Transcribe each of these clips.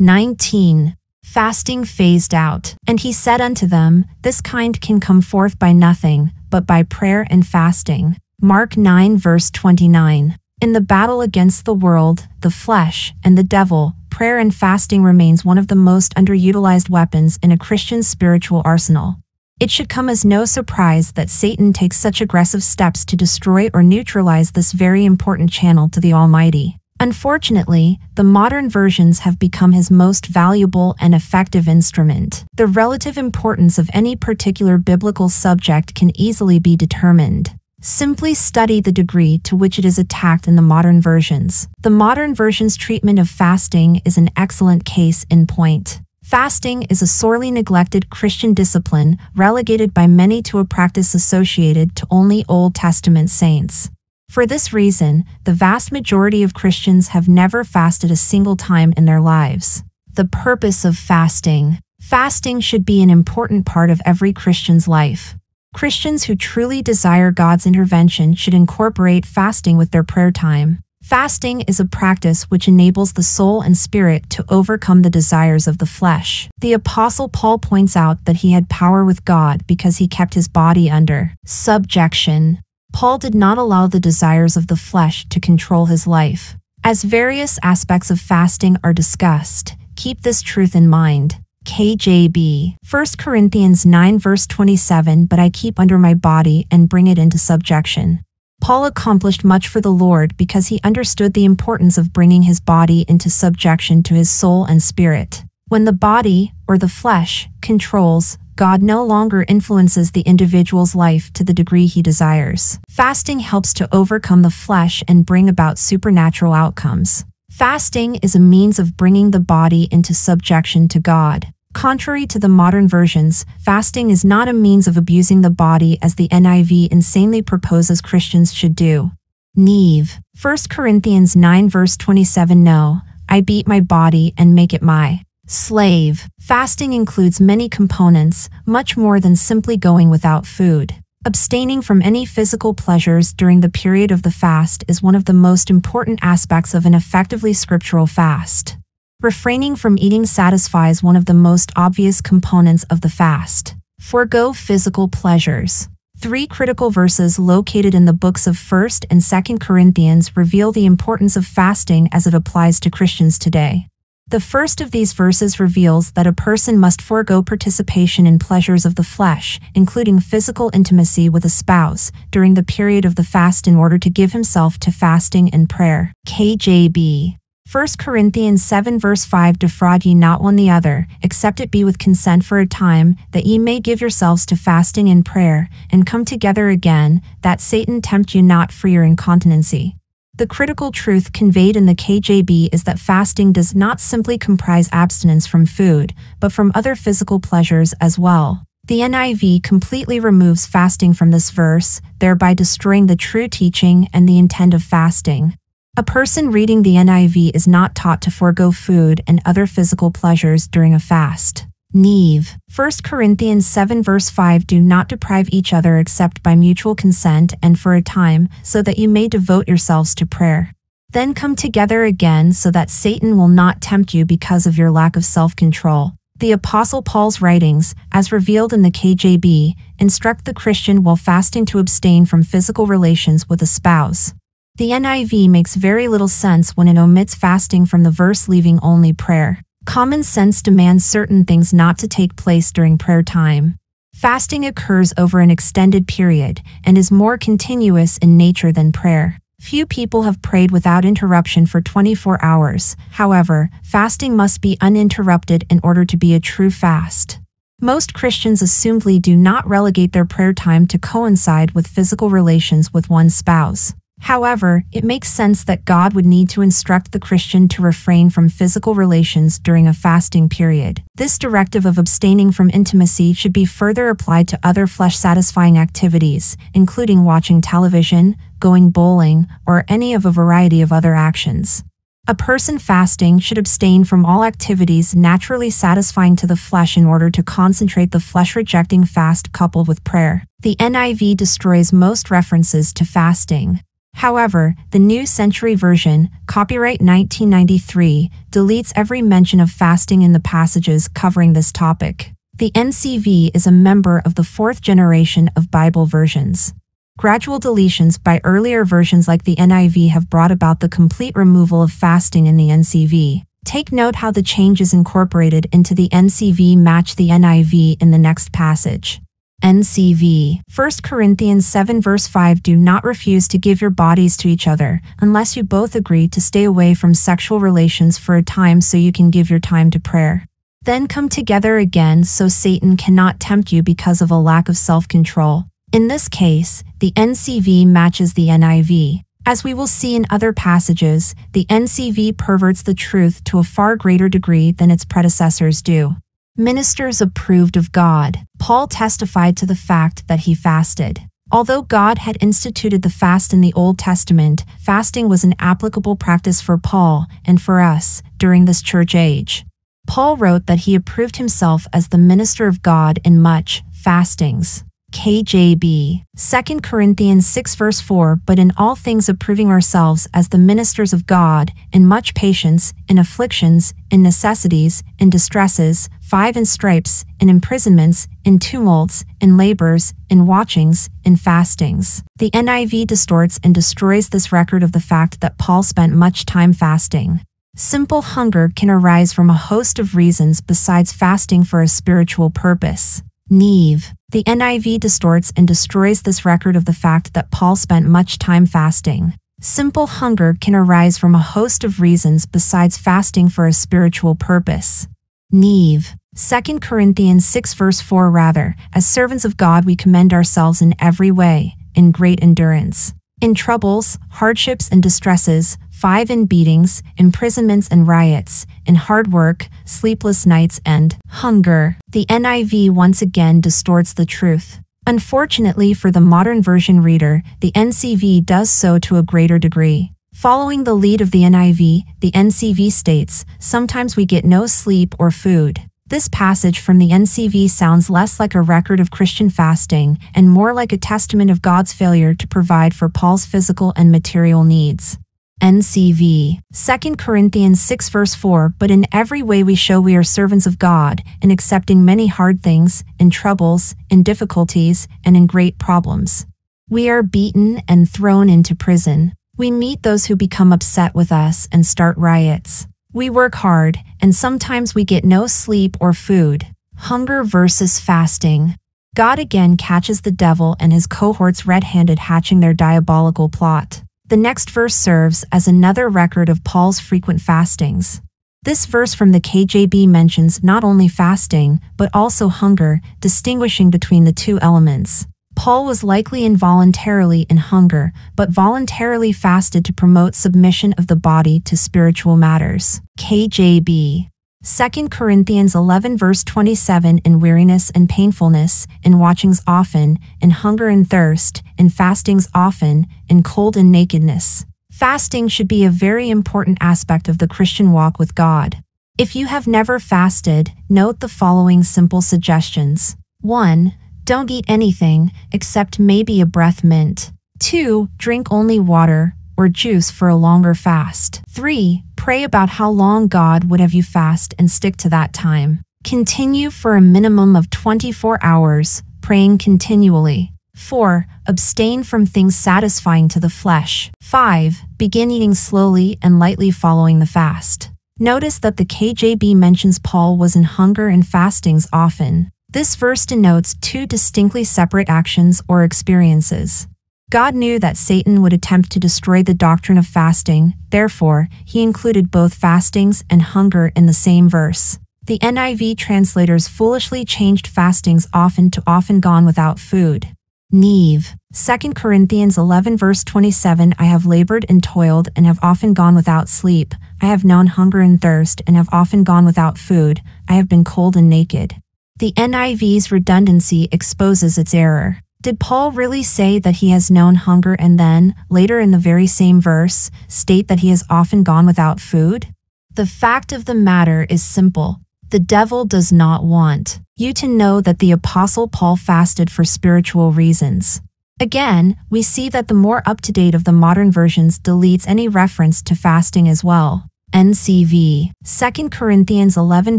19. Fasting phased out. And he said unto them, This kind can come forth by nothing, but by prayer and fasting. Mark 9 verse 29. In the battle against the world, the flesh, and the devil, prayer and fasting remains one of the most underutilized weapons in a Christian's spiritual arsenal. It should come as no surprise that Satan takes such aggressive steps to destroy or neutralize this very important channel to the Almighty. Unfortunately, the modern versions have become his most valuable and effective instrument. The relative importance of any particular biblical subject can easily be determined. Simply study the degree to which it is attacked in the modern versions. The modern version's treatment of fasting is an excellent case in point. Fasting is a sorely neglected Christian discipline relegated by many to a practice associated to only Old Testament saints. For this reason, the vast majority of Christians have never fasted a single time in their lives. The purpose of fasting. Fasting should be an important part of every Christian's life. Christians who truly desire God's intervention should incorporate fasting with their prayer time. Fasting is a practice which enables the soul and spirit to overcome the desires of the flesh. The Apostle Paul points out that he had power with God because he kept his body under subjection. Paul did not allow the desires of the flesh to control his life. As various aspects of fasting are discussed, keep this truth in mind. KJB 1 Corinthians 9 verse 27 But I keep under my body and bring it into subjection. Paul accomplished much for the Lord because he understood the importance of bringing his body into subjection to his soul and spirit. When the body, or the flesh, controls, God no longer influences the individual's life to the degree he desires. Fasting helps to overcome the flesh and bring about supernatural outcomes. Fasting is a means of bringing the body into subjection to God. Contrary to the modern versions, fasting is not a means of abusing the body as the NIV insanely proposes Christians should do. NIV. 1 Corinthians 9 verse 27 No, I beat my body and make it my Slave. Fasting includes many components, much more than simply going without food. Abstaining from any physical pleasures during the period of the fast is one of the most important aspects of an effectively scriptural fast. Refraining from eating satisfies one of the most obvious components of the fast. Forgo physical pleasures. Three critical verses located in the books of 1st and 2nd Corinthians reveal the importance of fasting as it applies to Christians today. The first of these verses reveals that a person must forego participation in pleasures of the flesh, including physical intimacy with a spouse, during the period of the fast in order to give himself to fasting and prayer. KJB 1 Corinthians 7 verse 5 Defraud ye not one the other, except it be with consent for a time, that ye may give yourselves to fasting and prayer, and come together again, that Satan tempt you not for your incontinency. The critical truth conveyed in the KJB is that fasting does not simply comprise abstinence from food, but from other physical pleasures as well. The NIV completely removes fasting from this verse, thereby destroying the true teaching and the intent of fasting. A person reading the NIV is not taught to forego food and other physical pleasures during a fast. NIV. 1 Corinthians 7 verse 5 Do not deprive each other except by mutual consent and for a time, so that you may devote yourselves to prayer. Then come together again so that Satan will not tempt you because of your lack of self-control. The Apostle Paul's writings, as revealed in the KJB, instruct the Christian while fasting to abstain from physical relations with a spouse. The NIV makes very little sense when it omits fasting from the verse leaving only prayer. Common sense demands certain things not to take place during prayer time. Fasting occurs over an extended period and is more continuous in nature than prayer. Few people have prayed without interruption for 24 hours. However, fasting must be uninterrupted in order to be a true fast. Most Christians assumedly do not relegate their prayer time to coincide with physical relations with one's spouse. However, it makes sense that God would need to instruct the Christian to refrain from physical relations during a fasting period. This directive of abstaining from intimacy should be further applied to other flesh satisfying activities, including watching television, going bowling, or any of a variety of other actions. A person fasting should abstain from all activities naturally satisfying to the flesh in order to concentrate the flesh rejecting fast coupled with prayer. The NIV destroys most references to fasting. However, the New Century Version, copyright 1993, deletes every mention of fasting in the passages covering this topic. The NCV is a member of the fourth generation of Bible versions. Gradual deletions by earlier versions like the NIV have brought about the complete removal of fasting in the NCV. Take note how the changes incorporated into the NCV match the NIV in the next passage. NCV 1 Corinthians 7 verse 5 Do not refuse to give your bodies to each other, unless you both agree to stay away from sexual relations for a time so you can give your time to prayer. Then come together again so Satan cannot tempt you because of a lack of self-control. In this case, the NCV matches the NIV. As we will see in other passages, the NCV perverts the truth to a far greater degree than its predecessors do. Ministers approved of God, Paul testified to the fact that he fasted. Although God had instituted the fast in the Old Testament, fasting was an applicable practice for Paul and for us during this church age. Paul wrote that he approved himself as the minister of God in much fastings. KJB. 2 Corinthians 6 verse 4 But in all things approving ourselves as the ministers of God, in much patience, in afflictions, in necessities, in distresses, 5 in stripes, in imprisonments, in tumults, in labors, in watchings, in fastings. The NIV distorts and destroys this record of the fact that Paul spent much time fasting. Simple hunger can arise from a host of reasons besides fasting for a spiritual purpose. NIV. The NIV distorts and destroys this record of the fact that Paul spent much time fasting. Simple hunger can arise from a host of reasons besides fasting for a spiritual purpose. NIV. 2 Corinthians 6 verse 4 Rather, as servants of God we commend ourselves in every way, in great endurance. In troubles, hardships, and distresses, five in beatings, imprisonments and riots, in hard work, sleepless nights, and hunger. The NIV once again distorts the truth. Unfortunately for the modern version reader, the NCV does so to a greater degree. Following the lead of the NIV, the NCV states, Sometimes we get no sleep or food. This passage from the NCV sounds less like a record of Christian fasting and more like a testament of God's failure to provide for Paul's physical and material needs. NCV 2 Corinthians 6 verse 4 But in every way we show we are servants of God, in accepting many hard things, in troubles, in difficulties, and in great problems. We are beaten and thrown into prison. We meet those who become upset with us and start riots. We work hard, and sometimes we get no sleep or food. Hunger versus fasting. God again catches the devil and his cohorts red handed hatching their diabolical plot. The next verse serves as another record of Paul's frequent fastings. This verse from the KJB mentions not only fasting, but also hunger, distinguishing between the two elements. Paul was likely involuntarily in hunger, but voluntarily fasted to promote submission of the body to spiritual matters. KJB 2 Corinthians 11 verse 27 In weariness and painfulness, in watchings often, in hunger and thirst, in fastings often, in cold and nakedness. Fasting should be a very important aspect of the Christian walk with God. If you have never fasted, note the following simple suggestions. 1. Don't eat anything, except maybe a breath mint. 2. Drink only water or juice for a longer fast. 3. Pray about how long God would have you fast and stick to that time. Continue for a minimum of 24 hours, praying continually. 4. Abstain from things satisfying to the flesh. 5. Begin eating slowly and lightly following the fast. Notice that the KJB mentions Paul was in hunger and fastings often. This verse denotes two distinctly separate actions or experiences. God knew that Satan would attempt to destroy the doctrine of fasting, therefore, he included both fastings and hunger in the same verse. The NIV translators foolishly changed fastings often to often gone without food. NIV. 2 Corinthians 11 verse 27 I have labored and toiled and have often gone without sleep. I have known hunger and thirst and have often gone without food. I have been cold and naked. The NIV's redundancy exposes its error. Did Paul really say that he has known hunger and then, later in the very same verse, state that he has often gone without food? The fact of the matter is simple. The devil does not want you to know that the Apostle Paul fasted for spiritual reasons. Again, we see that the more up to date of the modern versions deletes any reference to fasting as well. NCV 2 Corinthians 11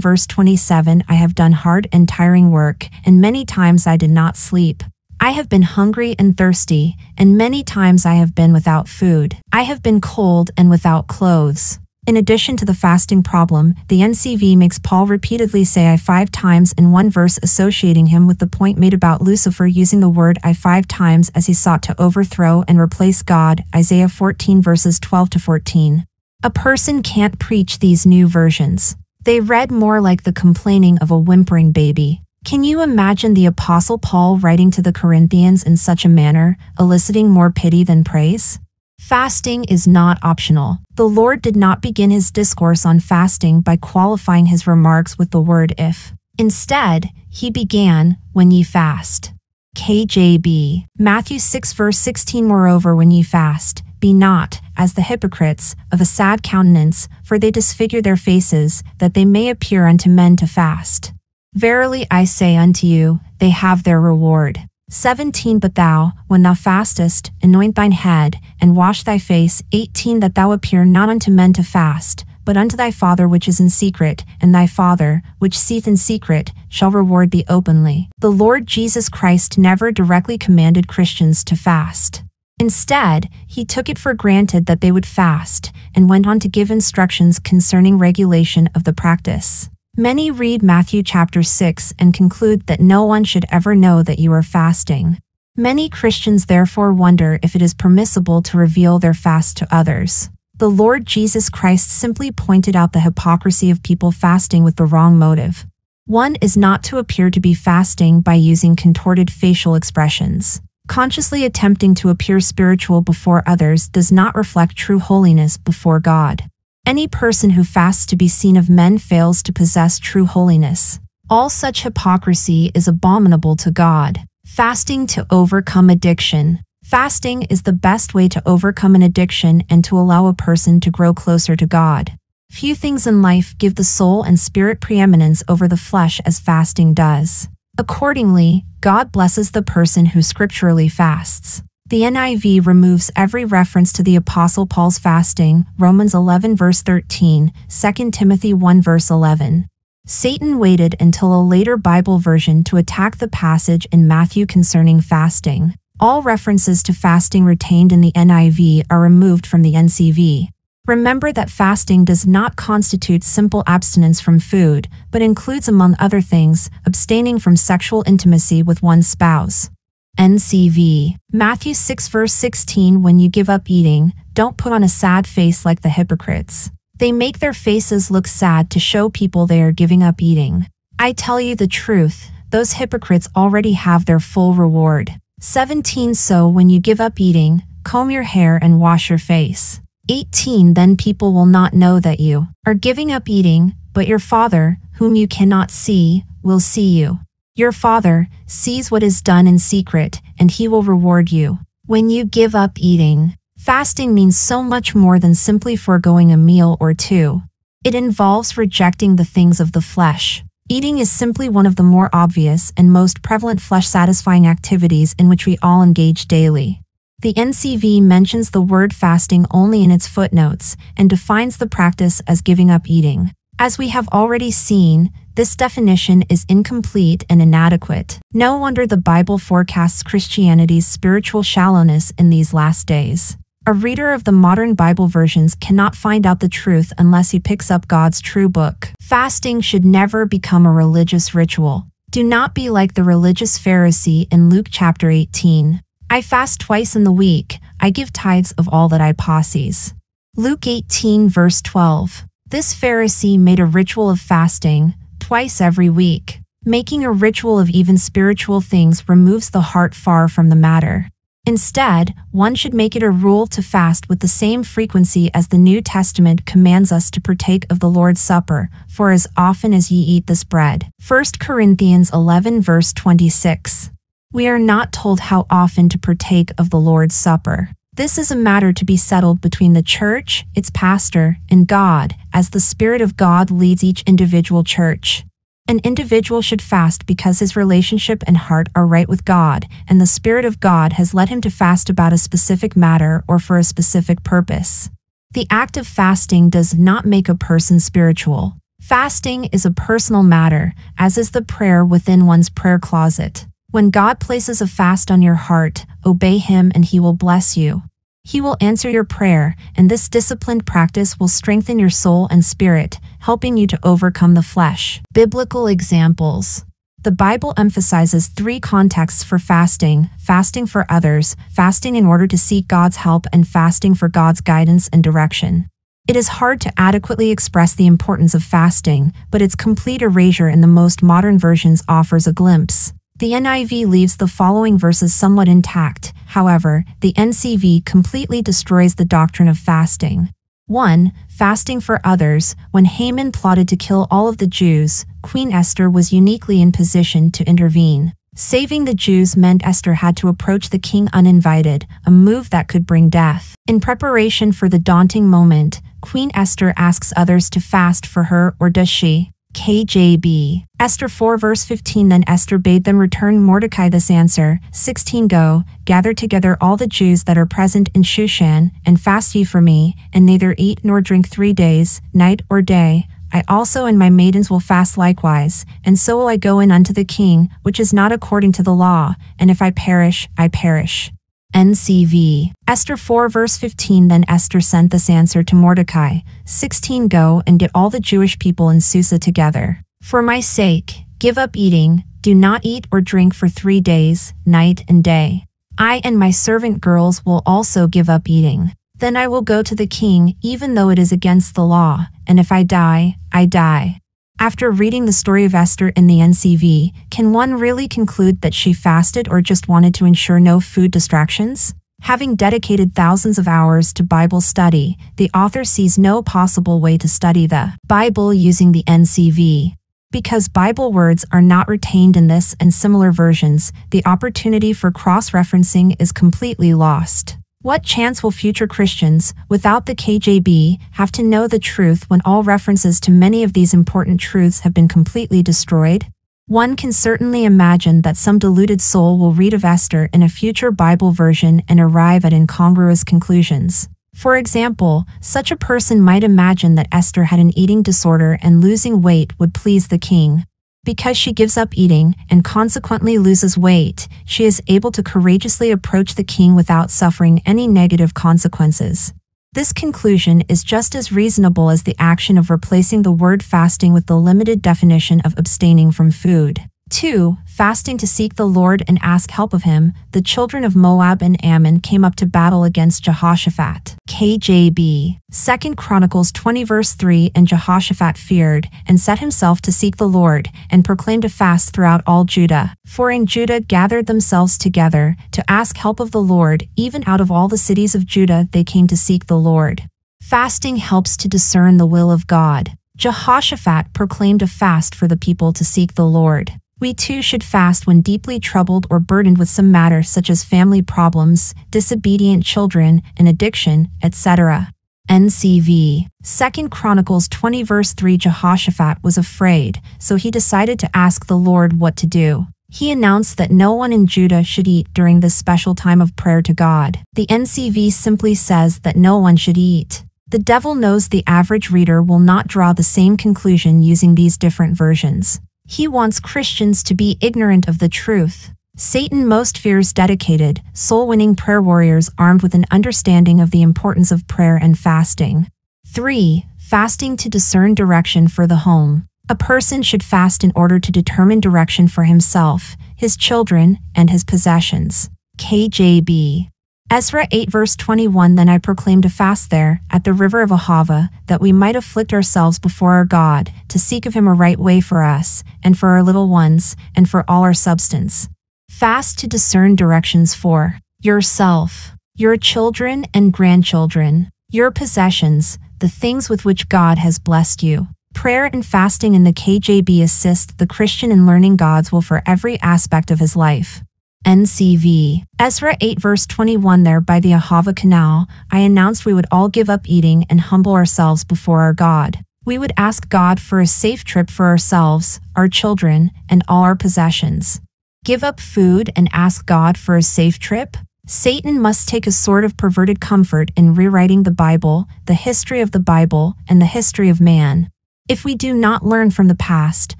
verse 27 I have done hard and tiring work, and many times I did not sleep. I have been hungry and thirsty, and many times I have been without food. I have been cold and without clothes. In addition to the fasting problem, the NCV makes Paul repeatedly say I five times in one verse associating him with the point made about Lucifer using the word I five times as he sought to overthrow and replace God, Isaiah 14 verses 12 to 14. A person can't preach these new versions. They read more like the complaining of a whimpering baby. Can you imagine the Apostle Paul writing to the Corinthians in such a manner, eliciting more pity than praise? Fasting is not optional. The Lord did not begin his discourse on fasting by qualifying his remarks with the word if. Instead, he began, when ye fast. KJB. Matthew 6 verse 16 Moreover, when ye fast, be not, as the hypocrites, of a sad countenance, for they disfigure their faces, that they may appear unto men to fast. Verily I say unto you, they have their reward. 17 But thou, when thou fastest, anoint thine head, and wash thy face. 18 That thou appear not unto men to fast, but unto thy Father which is in secret, and thy Father, which seeth in secret, shall reward thee openly. The Lord Jesus Christ never directly commanded Christians to fast. Instead, he took it for granted that they would fast and went on to give instructions concerning regulation of the practice. Many read Matthew chapter 6 and conclude that no one should ever know that you are fasting. Many Christians therefore wonder if it is permissible to reveal their fast to others. The Lord Jesus Christ simply pointed out the hypocrisy of people fasting with the wrong motive. One is not to appear to be fasting by using contorted facial expressions. Consciously attempting to appear spiritual before others does not reflect true holiness before God. Any person who fasts to be seen of men fails to possess true holiness. All such hypocrisy is abominable to God. Fasting to overcome addiction. Fasting is the best way to overcome an addiction and to allow a person to grow closer to God. Few things in life give the soul and spirit preeminence over the flesh as fasting does. Accordingly, God blesses the person who scripturally fasts. The NIV removes every reference to the Apostle Paul's fasting, Romans 11 verse 13, 2 Timothy 1 verse 11. Satan waited until a later Bible version to attack the passage in Matthew concerning fasting. All references to fasting retained in the NIV are removed from the NCV. Remember that fasting does not constitute simple abstinence from food, but includes, among other things, abstaining from sexual intimacy with one's spouse. NCV Matthew 6 verse 16 When you give up eating, don't put on a sad face like the hypocrites. They make their faces look sad to show people they are giving up eating. I tell you the truth, those hypocrites already have their full reward. 17 So when you give up eating, comb your hair and wash your face. 18 Then people will not know that you are giving up eating, but your Father, whom you cannot see, will see you. Your Father sees what is done in secret, and he will reward you. When you give up eating, fasting means so much more than simply foregoing a meal or two. It involves rejecting the things of the flesh. Eating is simply one of the more obvious and most prevalent flesh satisfying activities in which we all engage daily. The NCV mentions the word fasting only in its footnotes and defines the practice as giving up eating. As we have already seen, this definition is incomplete and inadequate. No wonder the Bible forecasts Christianity's spiritual shallowness in these last days. A reader of the modern Bible versions cannot find out the truth unless he picks up God's true book. Fasting should never become a religious ritual. Do not be like the religious Pharisee in Luke chapter 18. I fast twice in the week. I give tithes of all that I possess. Luke 18, verse 12. This Pharisee made a ritual of fasting twice every week. Making a ritual of even spiritual things removes the heart far from the matter. Instead, one should make it a rule to fast with the same frequency as the New Testament commands us to partake of the Lord's Supper, for as often as ye eat this bread. 1 Corinthians 11 verse 26. We are not told how often to partake of the Lord's Supper. This is a matter to be settled between the church, its pastor, and God, as the Spirit of God leads each individual church. An individual should fast because his relationship and heart are right with God, and the Spirit of God has led him to fast about a specific matter or for a specific purpose. The act of fasting does not make a person spiritual. Fasting is a personal matter, as is the prayer within one's prayer closet. When God places a fast on your heart, obey Him and He will bless you. He will answer your prayer, and this disciplined practice will strengthen your soul and spirit, helping you to overcome the flesh. Biblical examples The Bible emphasizes three contexts for fasting fasting for others, fasting in order to seek God's help, and fasting for God's guidance and direction. It is hard to adequately express the importance of fasting, but its complete erasure in the most modern versions offers a glimpse. The NIV leaves the following verses somewhat intact, however, the NCV completely destroys the doctrine of fasting. 1. Fasting for others. When Haman plotted to kill all of the Jews, Queen Esther was uniquely in position to intervene. Saving the Jews meant Esther had to approach the king uninvited, a move that could bring death. In preparation for the daunting moment, Queen Esther asks others to fast for her, or does she? KJB. Esther 4 verse 15 Then Esther bade them return Mordecai this answer, 16 Go, gather together all the Jews that are present in Shushan, and fast ye for me, and neither eat nor drink three days, night or day. I also and my maidens will fast likewise, and so will I go in unto the king, which is not according to the law, and if I perish, I perish. NCV. Esther 4 verse 15 Then Esther sent this answer to Mordecai 16 Go and get all the Jewish people in Susa together. For my sake, give up eating, do not eat or drink for three days, night and day. I and my servant girls will also give up eating. Then I will go to the king, even though it is against the law, and if I die, I die. After reading the story of Esther in the NCV, can one really conclude that she fasted or just wanted to ensure no food distractions? Having dedicated thousands of hours to Bible study, the author sees no possible way to study the Bible using the NCV. Because Bible words are not retained in this and similar versions, the opportunity for cross referencing is completely lost. What chance will future Christians, without the KJB, have to know the truth when all references to many of these important truths have been completely destroyed? One can certainly imagine that some deluded soul will read of Esther in a future Bible version and arrive at incongruous conclusions. For example, such a person might imagine that Esther had an eating disorder and losing weight would please the king. Because she gives up eating and consequently loses weight, she is able to courageously approach the king without suffering any negative consequences. This conclusion is just as reasonable as the action of replacing the word fasting with the limited definition of abstaining from food. 2. Fasting to seek the Lord and ask help of him, the children of Moab and Ammon came up to battle against Jehoshaphat. KJB. 2 Chronicles 20 verse 3 And Jehoshaphat feared, and set himself to seek the Lord, and proclaimed a fast throughout all Judah. For in Judah gathered themselves together, to ask help of the Lord, even out of all the cities of Judah they came to seek the Lord. Fasting helps to discern the will of God. Jehoshaphat proclaimed a fast for the people to seek the Lord. We too should fast when deeply troubled or burdened with some matter such as family problems, disobedient children, an addiction, etc. NCV. 2 Chronicles 20 verse 3 Jehoshaphat was afraid, so he decided to ask the Lord what to do. He announced that no one in Judah should eat during this special time of prayer to God. The NCV simply says that no one should eat. The devil knows the average reader will not draw the same conclusion using these different versions. He wants Christians to be ignorant of the truth. Satan most fears dedicated, soul winning prayer warriors armed with an understanding of the importance of prayer and fasting. 3. Fasting to discern direction for the home. A person should fast in order to determine direction for himself, his children, and his possessions. KJB. Ezra 8 verse 21 Then I proclaimed a fast there, at the river of Ahava, that we might afflict ourselves before our God, to seek of him a right way for us, and for our little ones, and for all our substance. Fast to discern directions for yourself, your children and grandchildren, your possessions, the things with which God has blessed you. Prayer and fasting in the KJB assist the Christian in learning God's will for every aspect of his life. NCV. Ezra 8 verse 21 There by the Ahava Canal, I announced we would all give up eating and humble ourselves before our God. we would ask God for a safe trip for ourselves, our children, and all our possessions. Give up food and ask God for a safe trip? Satan must take a sort of perverted comfort in rewriting the Bible, the history of the Bible, and the history of man. If we do not learn from the past,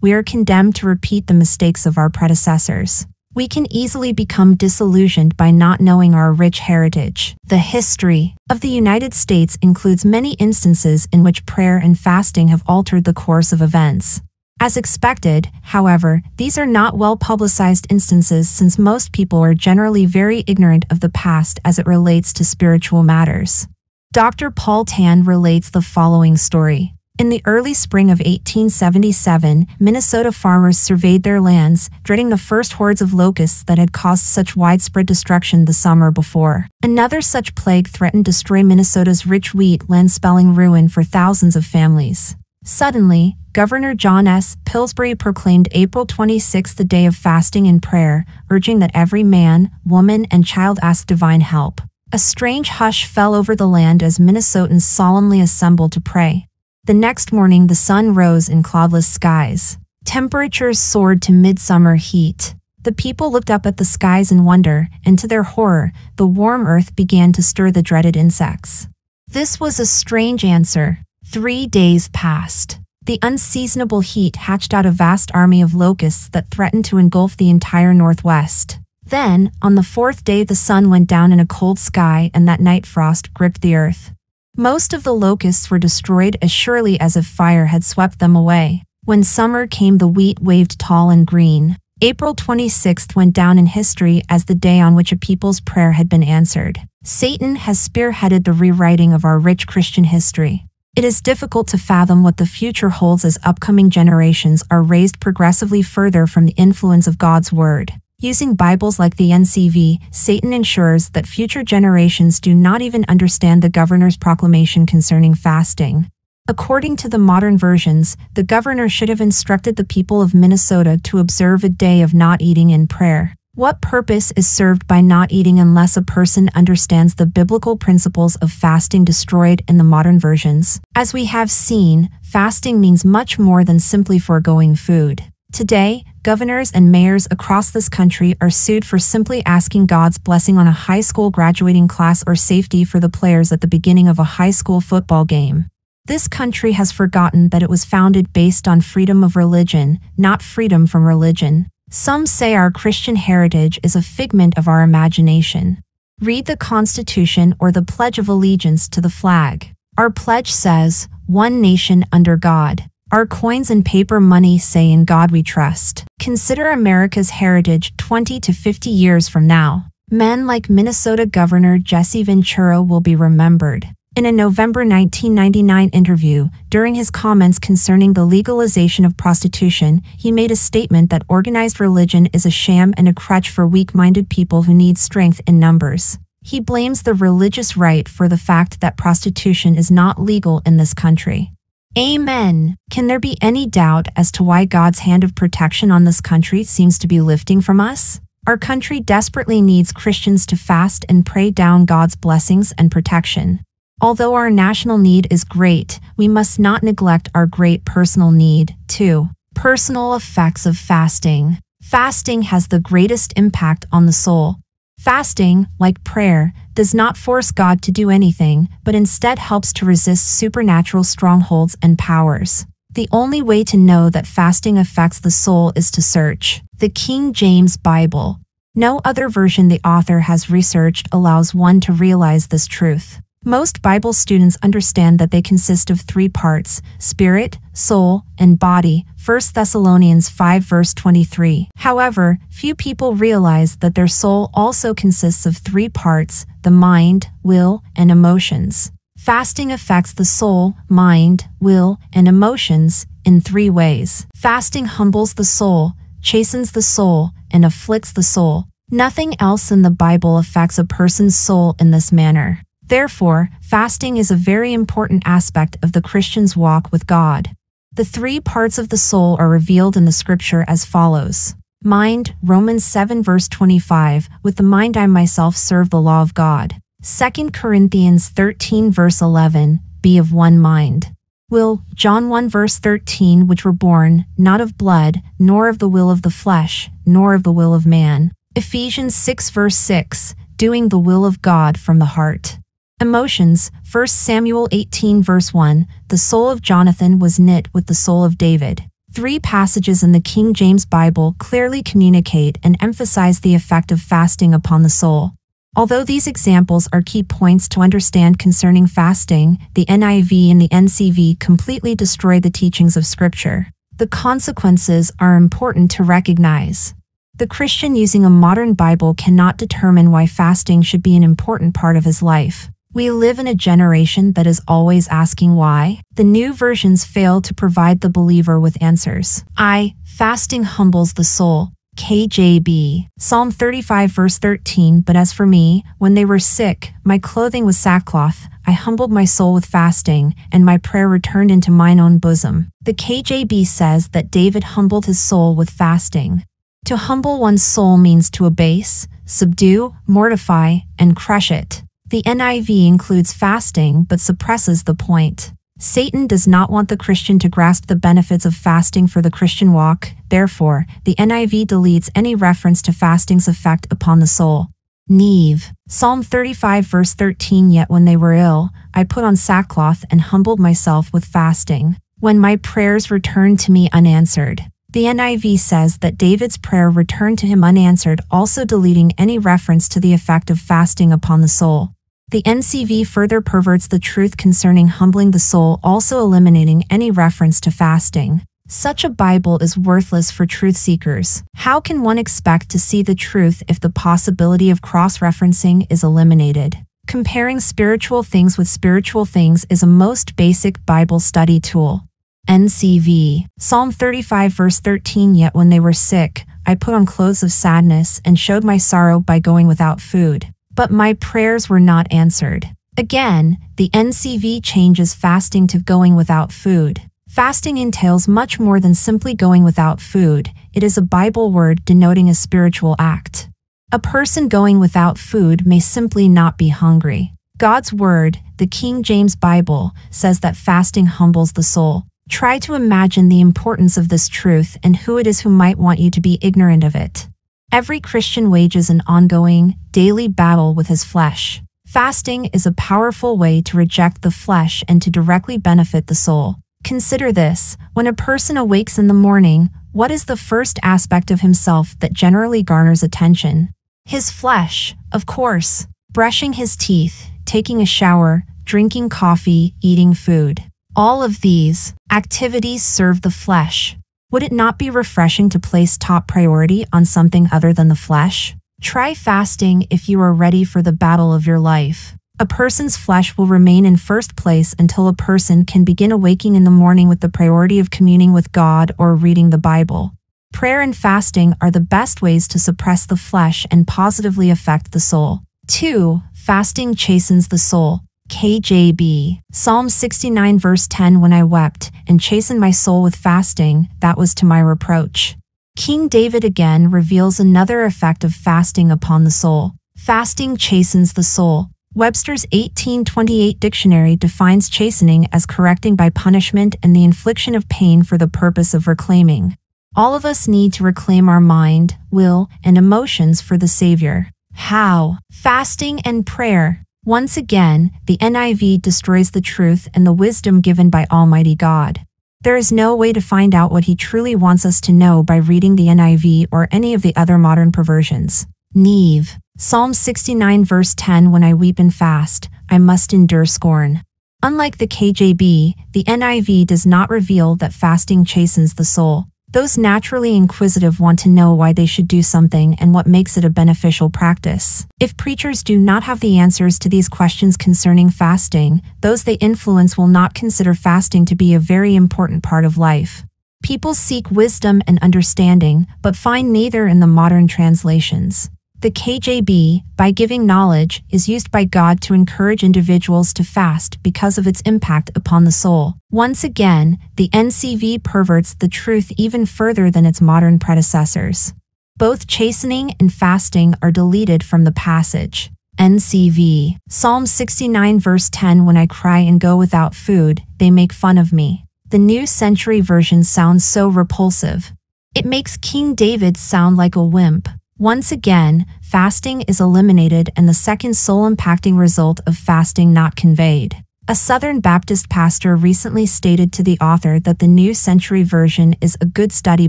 we are condemned to repeat the mistakes of our predecessors. We can easily become disillusioned by not knowing our rich heritage. The history of the United States includes many instances in which prayer and fasting have altered the course of events. As expected, however, these are not well publicized instances since most people are generally very ignorant of the past as it relates to spiritual matters. Dr. Paul Tan relates the following story. In the early spring of 1877, Minnesota farmers surveyed their lands, dreading the first hordes of locusts that had caused such widespread destruction the summer before. Another such plague threatened to destroy Minnesota's rich wheat land, spelling ruin for thousands of families. Suddenly, Governor John S. Pillsbury proclaimed April 26 the day of fasting and prayer, urging that every man, woman, and child ask divine help. A strange hush fell over the land as Minnesotans solemnly assembled to pray. The next morning, the sun rose in cloudless skies. Temperatures soared to midsummer heat. The people looked up at the skies in wonder, and to their horror, the warm earth began to stir the dreaded insects. This was a strange answer. Three days passed. The unseasonable heat hatched out a vast army of locusts that threatened to engulf the entire Northwest. Then, on the fourth day, the sun went down in a cold sky and that night frost gripped the earth. Most of the locusts were destroyed as surely as if fire had swept them away. When summer came, the wheat waved tall and green. April 26th went down in history as the day on which a people's prayer had been answered. Satan has spearheaded the rewriting of our rich Christian history. It is difficult to fathom what the future holds as upcoming generations are raised progressively further from the influence of God's Word. Using Bibles like the NCV, Satan ensures that future generations do not even understand the governor's proclamation concerning fasting. According to the modern versions, the governor should have instructed the people of Minnesota to observe a day of not eating in prayer. What purpose is served by not eating unless a person understands the biblical principles of fasting destroyed in the modern versions? As we have seen, fasting means much more than simply foregoing food. Today, governors and mayors across this country are sued for simply asking God's blessing on a high school graduating class or safety for the players at the beginning of a high school football game. This country has forgotten that it was founded based on freedom of religion, not freedom from religion. Some say our Christian heritage is a figment of our imagination. Read the Constitution or the Pledge of Allegiance to the flag. Our pledge says, one nation under God. Our coins and paper money say in God we trust. Consider America's heritage 20 to 50 years from now. Men like Minnesota Governor Jesse Ventura will be remembered. In a November 1999 interview, during his comments concerning the legalization of prostitution, he made a statement that organized religion is a sham and a crutch for weak minded people who need strength in numbers. He blames the religious right for the fact that prostitution is not legal in this country. Amen. Can there be any doubt as to why God's hand of protection on this country seems to be lifting from us? Our country desperately needs Christians to fast and pray down God's blessings and protection. Although our national need is great, we must not neglect our great personal need, too. Personal effects of fasting. Fasting has the greatest impact on the soul. Fasting, like prayer, does not force God to do anything, but instead helps to resist supernatural strongholds and powers. The only way to know that fasting affects the soul is to search the King James Bible. No other version the author has researched allows one to realize this truth. Most Bible students understand that they consist of three parts spirit, soul, and body. 1 Thessalonians 5 verse 23. However, few people realize that their soul also consists of three parts the mind, will, and emotions. Fasting affects the soul, mind, will, and emotions in three ways. Fasting humbles the soul, chastens the soul, and afflicts the soul. Nothing else in the Bible affects a person's soul in this manner. Therefore, fasting is a very important aspect of the Christian's walk with God. The three parts of the soul are revealed in the scripture as follows. Mind, Romans 7 verse 25, with the mind I myself serve the law of God. 2 Corinthians 13 verse 11, be of one mind. Will, John 1 verse 13, which were born, not of blood, nor of the will of the flesh, nor of the will of man. Ephesians 6 verse 6, doing the will of God from the heart. Emotions, 1 Samuel 18 verse 1, the soul of Jonathan was knit with the soul of David. Three passages in the King James Bible clearly communicate and emphasize the effect of fasting upon the soul. Although these examples are key points to understand concerning fasting, the NIV and the NCV completely destroy the teachings of Scripture. The consequences are important to recognize. The Christian using a modern Bible cannot determine why fasting should be an important part of his life. We live in a generation that is always asking why. The new versions fail to provide the believer with answers. I, fasting humbles the soul, KJB. Psalm 35 verse 13 But as for me, when they were sick, my clothing was sackcloth, I humbled my soul with fasting, and my prayer returned into mine own bosom. The KJB says that David humbled his soul with fasting. To humble one's soul means to abase, subdue, mortify, and crush it. The NIV includes fasting but suppresses the point. Satan does not want the Christian to grasp the benefits of fasting for the Christian walk, therefore, the NIV deletes any reference to fasting's effect upon the soul. NIV. Psalm 35 verse 13 Yet when they were ill, I put on sackcloth and humbled myself with fasting. When my prayers returned to me unanswered. The NIV says that David's prayer returned to him unanswered, also deleting any reference to the effect of fasting upon the soul. The NCV further perverts the truth concerning humbling the soul, also eliminating any reference to fasting. Such a Bible is worthless for truth seekers. How can one expect to see the truth if the possibility of cross referencing is eliminated? Comparing spiritual things with spiritual things is a most basic Bible study tool. NCV Psalm 35 verse 13 Yet when they were sick, I put on clothes of sadness and showed my sorrow by going without food but my prayers were not answered. Again, the NCV changes fasting to going without food. Fasting entails much more than simply going without food, it is a Bible word denoting a spiritual act. A person going without food may simply not be hungry. God's Word, the King James Bible, says that fasting humbles the soul. Try to imagine the importance of this truth and who it is who might want you to be ignorant of it. Every Christian wages an ongoing, daily battle with his flesh. Fasting is a powerful way to reject the flesh and to directly benefit the soul. Consider this when a person awakes in the morning, what is the first aspect of himself that generally garners attention? His flesh, of course. Brushing his teeth, taking a shower, drinking coffee, eating food. All of these activities serve the flesh. Would it not be refreshing to place top priority on something other than the flesh? Try fasting if you are ready for the battle of your life. A person's flesh will remain in first place until a person can begin awaking in the morning with the priority of communing with God or reading the Bible. Prayer and fasting are the best ways to suppress the flesh and positively affect the soul. 2. Fasting chastens the soul. KJB. Psalm 69 verse 10 When I wept and chastened my soul with fasting, that was to my reproach. King David again reveals another effect of fasting upon the soul. Fasting chastens the soul. Webster's 1828 dictionary defines chastening as correcting by punishment and the infliction of pain for the purpose of reclaiming. All of us need to reclaim our mind, will, and emotions for the Savior. How? Fasting and prayer. Once again, the NIV destroys the truth and the wisdom given by Almighty God. There is no way to find out what He truly wants us to know by reading the NIV or any of the other modern perversions. NIV. Psalm 69 verse 10 When I weep and fast, I must endure scorn. Unlike the KJB, the NIV does not reveal that fasting chastens the soul. Those naturally inquisitive want to know why they should do something and what makes it a beneficial practice. If preachers do not have the answers to these questions concerning fasting, those they influence will not consider fasting to be a very important part of life. People seek wisdom and understanding, but find neither in the modern translations. The KJB, by giving knowledge, is used by God to encourage individuals to fast because of its impact upon the soul. Once again, the NCV perverts the truth even further than its modern predecessors. Both chastening and fasting are deleted from the passage. NCV. Psalm 69 verse 10 When I cry and go without food, they make fun of me. The New Century Version sounds so repulsive. It makes King David sound like a wimp. Once again, fasting is eliminated and the second soul-impacting result of fasting not conveyed. A Southern Baptist pastor recently stated to the author that the New Century Version is a good study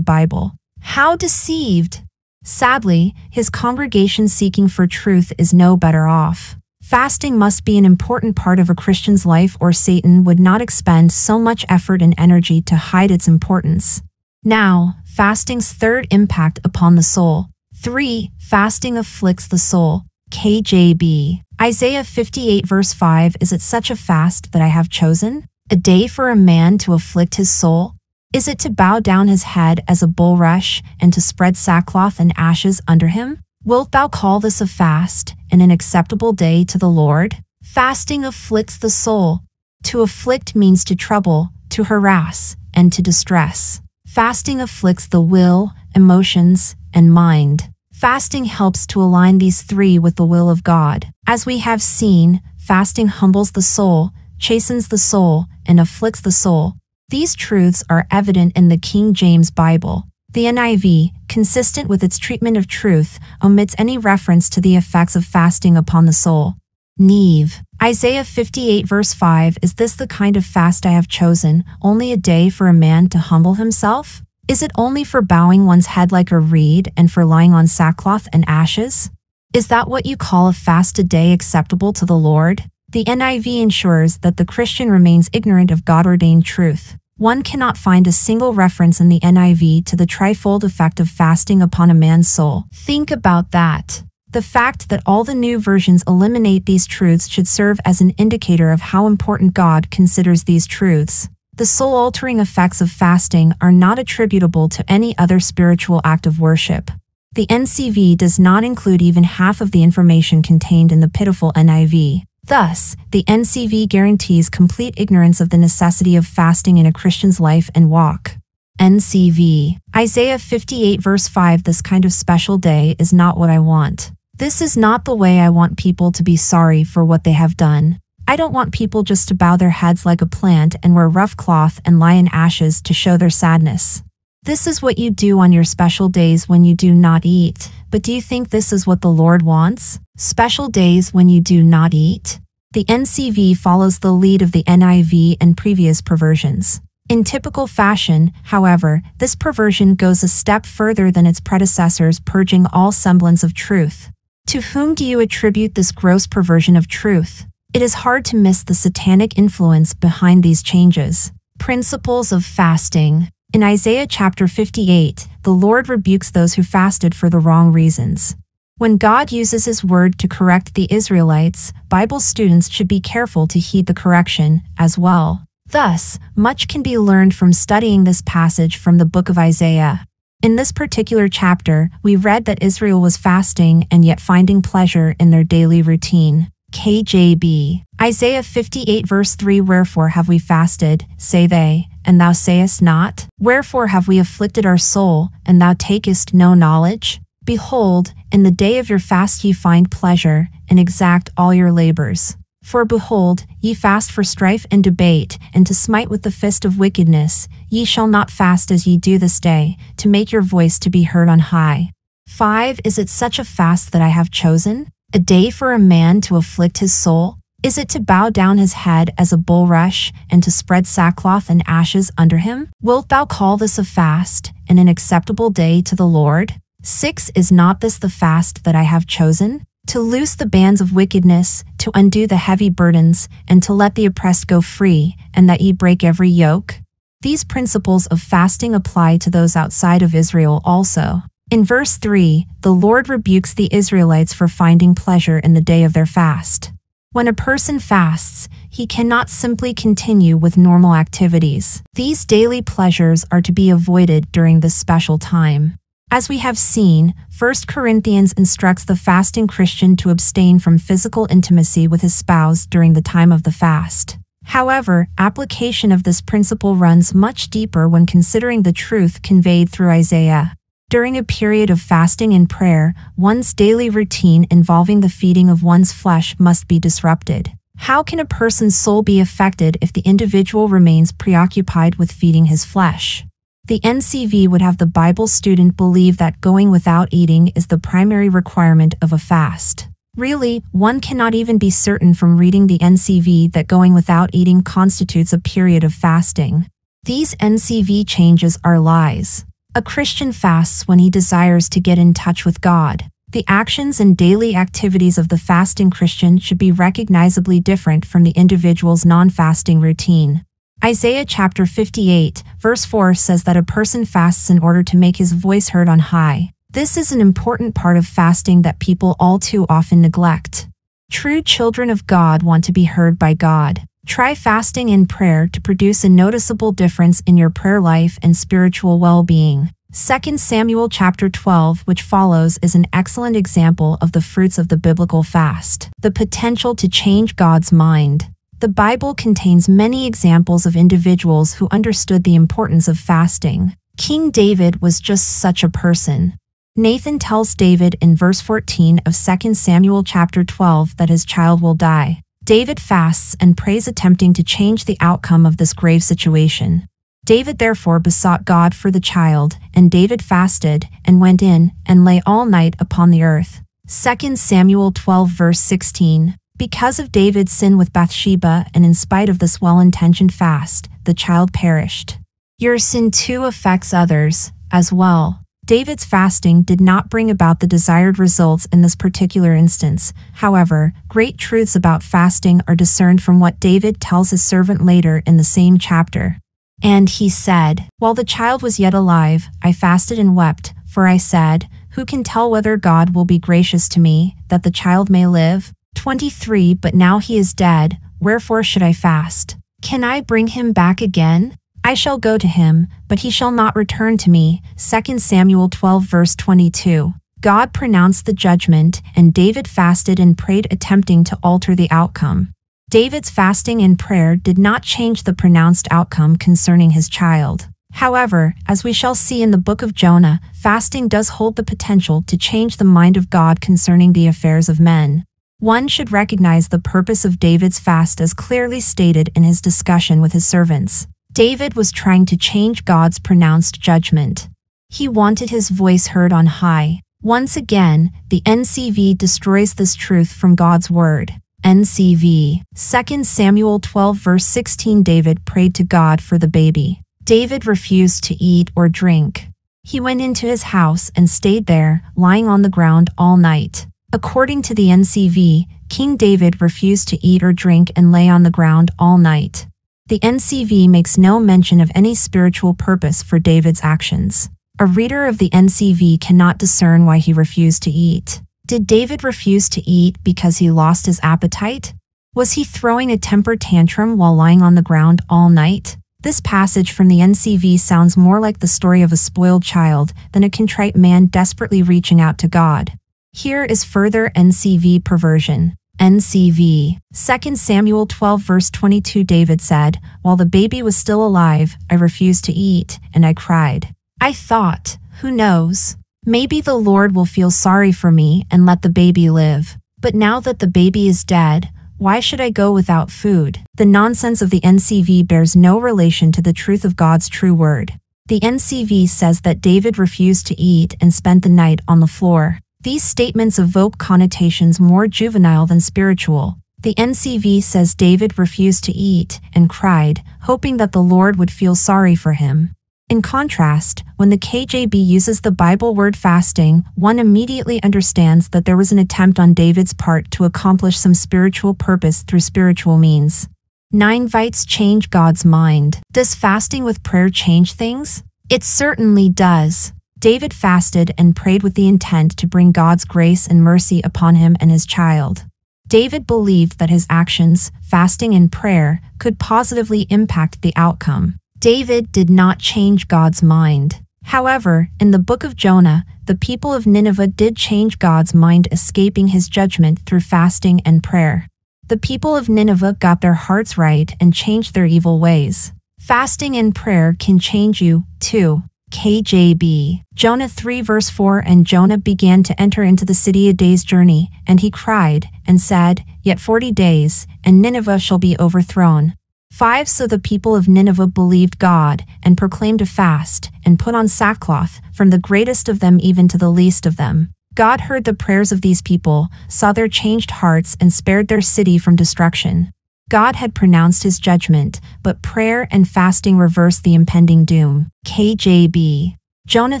Bible. How deceived! Sadly, his congregation seeking for truth is no better off. Fasting must be an important part of a Christian's life or Satan would not expend so much effort and energy to hide its importance. Now, fasting's third impact upon the soul. 3. Fasting afflicts the soul. KJB. Isaiah 58 verse 5 Is it such a fast that I have chosen? A day for a man to afflict his soul? Is it to bow down his head as a bulrush and to spread sackcloth and ashes under him? Wilt thou call this a fast and an acceptable day to the Lord? Fasting afflicts the soul. To afflict means to trouble, to harass, and to distress. Fasting afflicts the will, emotions, and mind. Fasting helps to align these three with the will of God. As we have seen, fasting humbles the soul, chastens the soul, and afflicts the soul. These truths are evident in the King James Bible. The NIV, consistent with its treatment of truth, omits any reference to the effects of fasting upon the soul. NIV. Isaiah 58 verse 5 Is this the kind of fast I have chosen, only a day for a man to humble himself? Is it only for bowing one's head like a reed and for lying on sackcloth and ashes? Is that what you call a fast a day acceptable to the Lord? The NIV ensures that the Christian remains ignorant of God ordained truth. One cannot find a single reference in the NIV to the trifold effect of fasting upon a man's soul. Think about that. The fact that all the new versions eliminate these truths should serve as an indicator of how important God considers these truths. The soul altering effects of fasting are not attributable to any other spiritual act of worship. The NCV does not include even half of the information contained in the pitiful NIV. Thus, the NCV guarantees complete ignorance of the necessity of fasting in a Christian's life and walk. NCV Isaiah 58 verse 5 This kind of special day is not what I want. This is not the way I want people to be sorry for what they have done. I don't want people just to bow their heads like a plant and wear rough cloth and lie in ashes to show their sadness. This is what you do on your special days when you do not eat. But do you think this is what the Lord wants? Special days when you do not eat? The NCV follows the lead of the NIV and previous perversions. In typical fashion, however, this perversion goes a step further than its predecessors, purging all semblance of truth. To whom do you attribute this gross perversion of truth? It is hard to miss the satanic influence behind these changes. Principles of fasting. In Isaiah chapter 58, the Lord rebukes those who fasted for the wrong reasons. When God uses His word to correct the Israelites, Bible students should be careful to heed the correction as well. Thus, much can be learned from studying this passage from the book of Isaiah. In this particular chapter, we read that Israel was fasting and yet finding pleasure in their daily routine. KJB. Isaiah 58 verse 3 Wherefore have we fasted, say they, and thou sayest not? Wherefore have we afflicted our soul, and thou takest no knowledge? Behold, in the day of your fast ye find pleasure, and exact all your labors. For behold, ye fast for strife and debate, and to smite with the fist of wickedness. Ye shall not fast as ye do this day, to make your voice to be heard on high. 5. Is it such a fast that I have chosen? A day for a man to afflict his soul? Is it to bow down his head as a bulrush and to spread sackcloth and ashes under him? Wilt thou call this a fast and an acceptable day to the Lord? 6. Is not this the fast that I have chosen? To loose the bands of wickedness, to undo the heavy burdens, and to let the oppressed go free, and that ye break every yoke? These principles of fasting apply to those outside of Israel also. In verse 3, the Lord rebukes the Israelites for finding pleasure in the day of their fast. When a person fasts, he cannot simply continue with normal activities. These daily pleasures are to be avoided during this special time. As we have seen, 1 Corinthians instructs the fasting Christian to abstain from physical intimacy with his spouse during the time of the fast. However, application of this principle runs much deeper when considering the truth conveyed through Isaiah. During a period of fasting and prayer, one's daily routine involving the feeding of one's flesh must be disrupted. How can a person's soul be affected if the individual remains preoccupied with feeding his flesh? The NCV would have the Bible student believe that going without eating is the primary requirement of a fast. Really, one cannot even be certain from reading the NCV that going without eating constitutes a period of fasting. These NCV changes are lies. A Christian fasts when he desires to get in touch with God. The actions and daily activities of the fasting Christian should be recognizably different from the individual's non fasting routine. Isaiah chapter 58, verse 4 says that a person fasts in order to make his voice heard on high. This is an important part of fasting that people all too often neglect. True children of God want to be heard by God. Try fasting and prayer to produce a noticeable difference in your prayer life and spiritual well-being. 2 Samuel chapter 12, which follows, is an excellent example of the fruits of the biblical fast, the potential to change God's mind. The Bible contains many examples of individuals who understood the importance of fasting. King David was just such a person. Nathan tells David in verse 14 of 2 Samuel chapter 12 that his child will die. David fasts and prays attempting to change the outcome of this grave situation. David therefore besought God for the child, and David fasted, and went in, and lay all night upon the earth. 2 Samuel 12 verse 16 Because of David's sin with Bathsheba, and in spite of this well-intentioned fast, the child perished. Your sin too affects others, as well. David's fasting did not bring about the desired results in this particular instance. However, great truths about fasting are discerned from what David tells his servant later in the same chapter. And he said, While the child was yet alive, I fasted and wept, for I said, Who can tell whether God will be gracious to me, that the child may live? 23 But now he is dead, wherefore should I fast? Can I bring him back again? I shall go to him, but he shall not return to me. 2 Samuel 12 verse 22. God pronounced the judgment, and David fasted and prayed attempting to alter the outcome. David's fasting and prayer did not change the pronounced outcome concerning his child. However, as we shall see in the book of Jonah, fasting does hold the potential to change the mind of God concerning the affairs of men. One should recognize the purpose of David's fast as clearly stated in his discussion with his servants. David was trying to change God's pronounced judgment. He wanted his voice heard on high. Once again, the NCV destroys this truth from God's word. NCV. 2 Samuel 12 verse 16 David prayed to God for the baby. David refused to eat or drink. He went into his house and stayed there, lying on the ground all night. According to the NCV, King David refused to eat or drink and lay on the ground all night. The NCV makes no mention of any spiritual purpose for David's actions. A reader of the NCV cannot discern why he refused to eat. Did David refuse to eat because he lost his appetite? Was he throwing a temper tantrum while lying on the ground all night? This passage from the NCV sounds more like the story of a spoiled child than a contrite man desperately reaching out to God. Here is further NCV perversion. NCV. 2 Samuel 12 verse 22 David said, While the baby was still alive, I refused to eat, and I cried. I thought, who knows? Maybe the Lord will feel sorry for me and let the baby live. But now that the baby is dead, why should I go without food? The nonsense of the NCV bears no relation to the truth of God's true word. The NCV says that David refused to eat and spent the night on the floor. These statements evoke connotations more juvenile than spiritual. The NCV says David refused to eat and cried, hoping that the Lord would feel sorry for him. In contrast, when the KJV uses the Bible word fasting, one immediately understands that there was an attempt on David's part to accomplish some spiritual purpose through spiritual means. Ninevites change God's mind. Does fasting with prayer change things? It certainly does. David fasted and prayed with the intent to bring God's grace and mercy upon him and his child. David believed that his actions, fasting and prayer, could positively impact the outcome. David did not change God's mind. However, in the book of Jonah, the people of Nineveh did change God's mind, escaping his judgment through fasting and prayer. The people of Nineveh got their hearts right and changed their evil ways. Fasting and prayer can change you, too. KJB. Jonah 3 verse 4 And Jonah began to enter into the city a day's journey, and he cried, and said, Yet forty days, and Nineveh shall be overthrown. 5 So the people of Nineveh believed God, and proclaimed a fast, and put on sackcloth, from the greatest of them even to the least of them. God heard the prayers of these people, saw their changed hearts, and spared their city from destruction. God had pronounced his judgment, but prayer and fasting reversed the impending doom. KJB. Jonah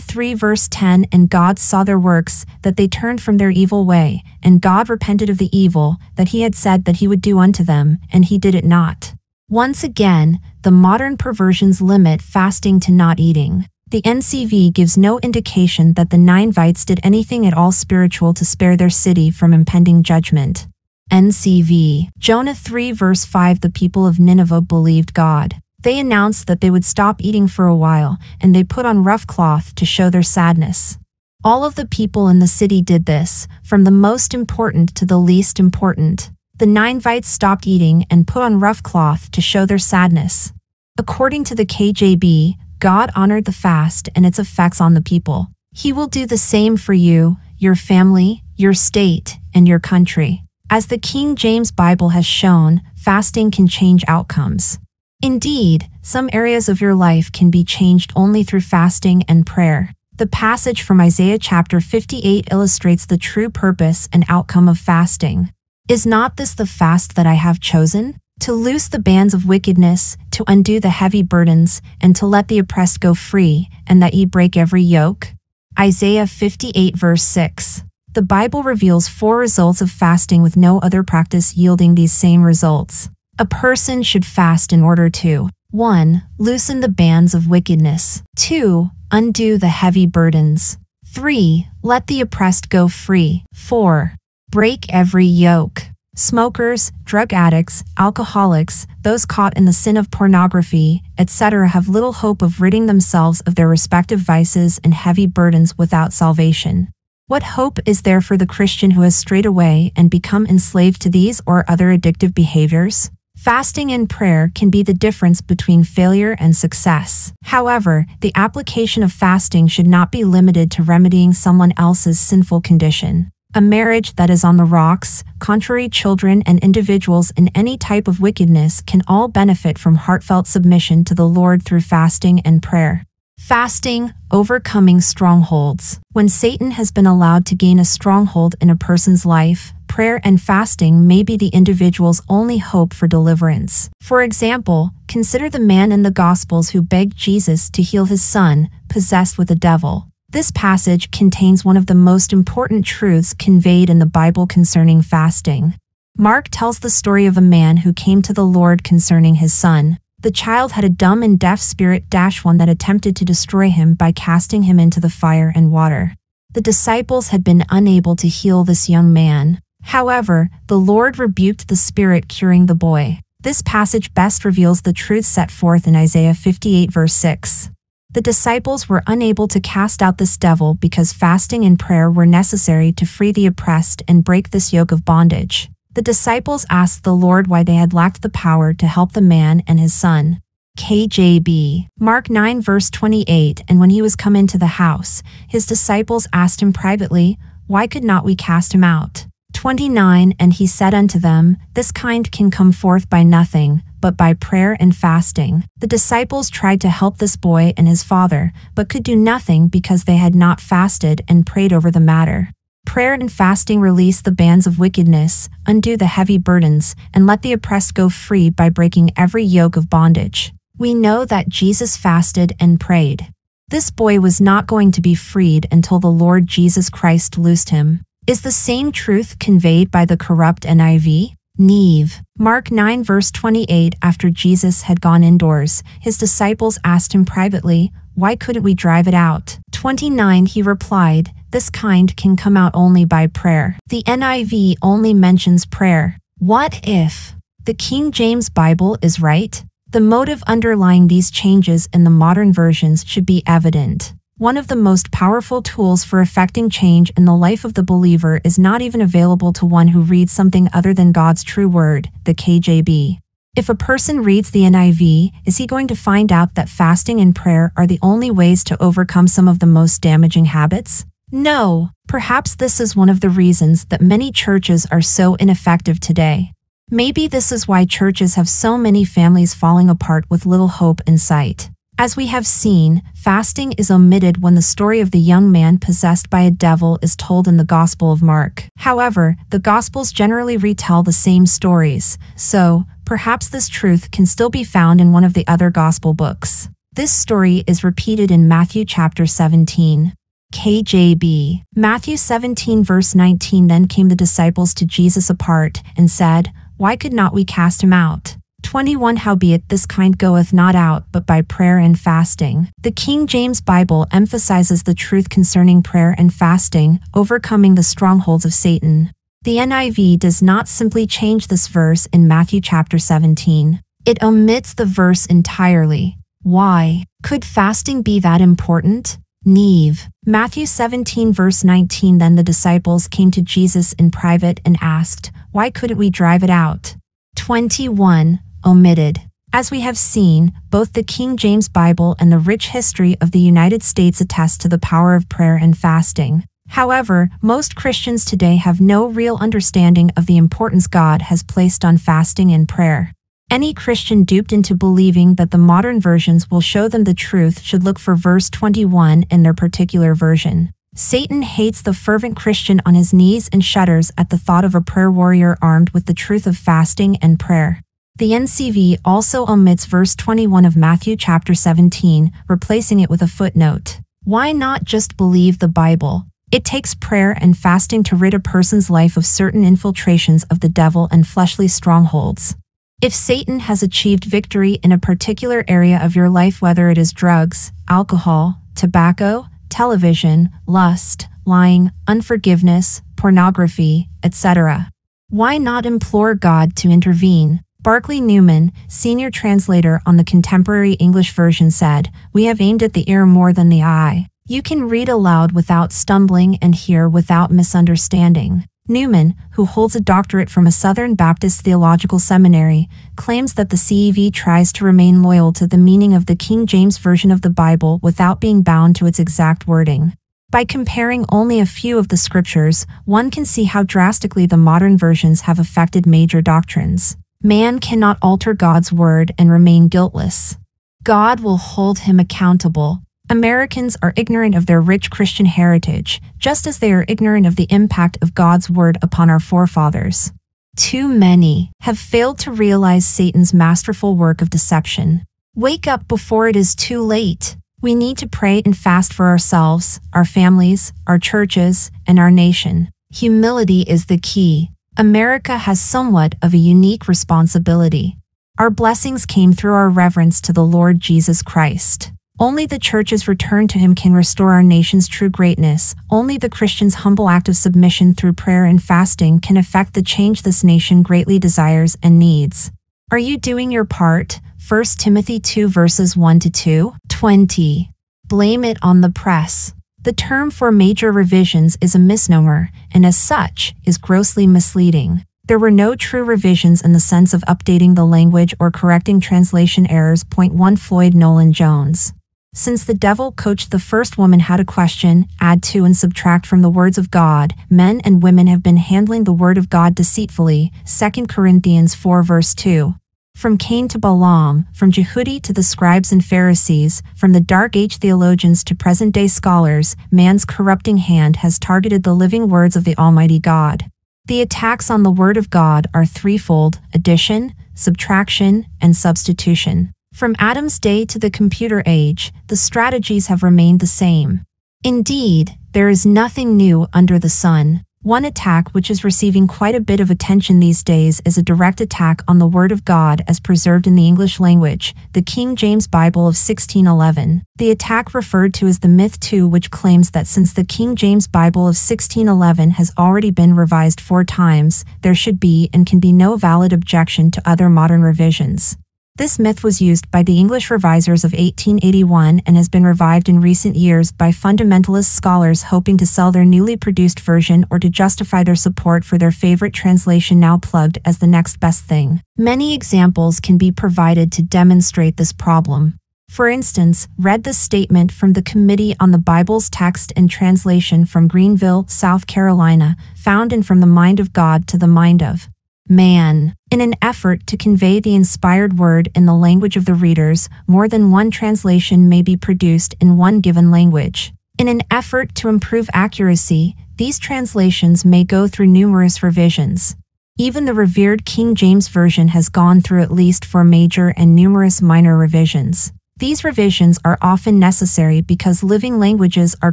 3 verse 10 And God saw their works, that they turned from their evil way, and God repented of the evil that he had said that he would do unto them, and he did it not. Once again, the modern perversions limit fasting to not eating. The NCV gives no indication that the Ninevites did anything at all spiritual to spare their city from impending judgment. NCV. Jonah 3 verse 5 The people of Nineveh believed God. They announced that they would stop eating for a while, and they put on rough cloth to show their sadness. All of the people in the city did this, from the most important to the least important. The Ninevites stopped eating and put on rough cloth to show their sadness. According to the KJB, God honored the fast and its effects on the people. He will do the same for you, your family, your state, and your country. As the King James Bible has shown, fasting can change outcomes. Indeed, some areas of your life can be changed only through fasting and prayer. The passage from Isaiah chapter 58 illustrates the true purpose and outcome of fasting. Is not this the fast that I have chosen? To loose the bands of wickedness, to undo the heavy burdens, and to let the oppressed go free, and that ye break every yoke? Isaiah 58 verse 6. The Bible reveals four results of fasting with no other practice yielding these same results. A person should fast in order to 1. Loosen the bands of wickedness. 2. Undo the heavy burdens. 3. Let the oppressed go free. 4. Break every yoke. Smokers, drug addicts, alcoholics, those caught in the sin of pornography, etc., have little hope of ridding themselves of their respective vices and heavy burdens without salvation. What hope is there for the Christian who has strayed away and become enslaved to these or other addictive behaviors? Fasting and prayer can be the difference between failure and success. However, the application of fasting should not be limited to remedying someone else's sinful condition. A marriage that is on the rocks, contrary children and individuals in any type of wickedness can all benefit from heartfelt submission to the Lord through fasting and prayer. Fasting, overcoming strongholds. When Satan has been allowed to gain a stronghold in a person's life, prayer and fasting may be the individual's only hope for deliverance. For example, consider the man in the Gospels who begged Jesus to heal his son, possessed with a devil. This passage contains one of the most important truths conveyed in the Bible concerning fasting. Mark tells the story of a man who came to the Lord concerning his son. The child had a dumb and deaf spirit dash one that attempted to destroy him by casting him into the fire and water. The disciples had been unable to heal this young man. However, the Lord rebuked the spirit curing the boy. This passage best reveals the truth set forth in Isaiah 58 verse 6. The disciples were unable to cast out this devil because fasting and prayer were necessary to free the oppressed and break this yoke of bondage. The disciples asked the Lord why they had lacked the power to help the man and his son. KJB. Mark 9 verse 28 And when he was come into the house, his disciples asked him privately, Why could not we cast him out? 29 And he said unto them, This kind can come forth by nothing, but by prayer and fasting. The disciples tried to help this boy and his father, but could do nothing because they had not fasted and prayed over the matter. Prayer and fasting release the bands of wickedness, undo the heavy burdens, and let the oppressed go free by breaking every yoke of bondage. We know that Jesus fasted and prayed. This boy was not going to be freed until the Lord Jesus Christ loosed him. Is the same truth conveyed by the corrupt NIV? NIV. Mark 9 verse 28 After Jesus had gone indoors, his disciples asked him privately, Why couldn't we drive it out? 29 He replied, this kind can come out only by prayer. The NIV only mentions prayer. What if the King James Bible is right? The motive underlying these changes in the modern versions should be evident. One of the most powerful tools for effecting change in the life of the believer is not even available to one who reads something other than God's true word, the KJB. If a person reads the NIV, is he going to find out that fasting and prayer are the only ways to overcome some of the most damaging habits? No. Perhaps this is one of the reasons that many churches are so ineffective today. Maybe this is why churches have so many families falling apart with little hope in sight. As we have seen, fasting is omitted when the story of the young man possessed by a devil is told in the Gospel of Mark. However, the Gospels generally retell the same stories, so perhaps this truth can still be found in one of the other Gospel books. This story is repeated in Matthew chapter 17. KJB. Matthew 17 verse 19 Then came the disciples to Jesus apart, and said, Why could not we cast him out? 21 Howbeit this kind goeth not out but by prayer and fasting. The King James Bible emphasizes the truth concerning prayer and fasting, overcoming the strongholds of Satan. The NIV does not simply change this verse in Matthew chapter 17. It omits the verse entirely. Why? Could fasting be that important? NIV. Matthew 17 verse 19 Then the disciples came to Jesus in private and asked, Why couldn't we drive it out? 21. Omitted. As we have seen, both the King James Bible and the rich history of the United States attest to the power of prayer and fasting. However, most Christians today have no real understanding of the importance God has placed on fasting and prayer. Any Christian duped into believing that the modern versions will show them the truth should look for verse 21 in their particular version. Satan hates the fervent Christian on his knees and shudders at the thought of a prayer warrior armed with the truth of fasting and prayer. The NCV also omits verse 21 of Matthew chapter 17, replacing it with a footnote. Why not just believe the Bible? It takes prayer and fasting to rid a person's life of certain infiltrations of the devil and fleshly strongholds. If Satan has achieved victory in a particular area of your life, whether it is drugs, alcohol, tobacco, television, lust, lying, unforgiveness, pornography, etc., why not implore God to intervene? Barclay Newman, senior translator on the contemporary English version, said, We have aimed at the ear more than the eye. You can read aloud without stumbling and hear without misunderstanding. Newman, who holds a doctorate from a Southern Baptist theological seminary, claims that the CEV tries to remain loyal to the meaning of the King James Version of the Bible without being bound to its exact wording. By comparing only a few of the scriptures, one can see how drastically the modern versions have affected major doctrines. Man cannot alter God's word and remain guiltless. God will hold him accountable, Americans are ignorant of their rich Christian heritage, just as they are ignorant of the impact of God's word upon our forefathers. Too many have failed to realize Satan's masterful work of deception. Wake up before it is too late. We need to pray and fast for ourselves, our families, our churches, and our nation. Humility is the key. America has somewhat of a unique responsibility. Our blessings came through our reverence to the Lord Jesus Christ. Only the church's return to Him can restore our nation's true greatness. Only the Christian's humble act of submission through prayer and fasting can effect the change this nation greatly desires and needs. Are you doing your part? 1 Timothy 2 verses 1 to 2. 20. Blame it on the press. The term for major revisions is a misnomer, and as such, is grossly misleading. There were no true revisions in the sense of updating the language or correcting translation errors. Point 1 Floyd Nolan Jones. Since the devil coached the first woman how to question, add to, and subtract from the words of God, men and women have been handling the word of God deceitfully. 2 Corinthians 4 verse 2. From Cain to Balaam, from Jehudi to the scribes and Pharisees, from the Dark Age theologians to present day scholars, man's corrupting hand has targeted the living words of the Almighty God. The attacks on the Word of God are threefold addition, subtraction, and substitution. From Adam's day to the computer age, the strategies have remained the same. Indeed, there is nothing new under the sun. One attack which is receiving quite a bit of attention these days is a direct attack on the Word of God as preserved in the English language, the King James Bible of 1611. The attack referred to is the Myth 2 which claims that since the King James Bible of 1611 has already been revised four times, there should be and can be no valid objection to other modern revisions. This myth was used by the English revisers of 1881 and has been revived in recent years by fundamentalist scholars hoping to sell their newly produced version or to justify their support for their favorite translation now plugged as the next best thing. Many examples can be provided to demonstrate this problem. For instance, read the statement from the Committee on the Bible's Text and Translation from Greenville, South Carolina, found in From the Mind of God to the Mind of man. In an effort to convey the inspired word in the language of the readers, more than one translation may be produced in one given language. In an effort to improve accuracy, these translations may go through numerous revisions. Even the revered King James Version has gone through at least four major and numerous minor revisions. These revisions are often necessary because living languages are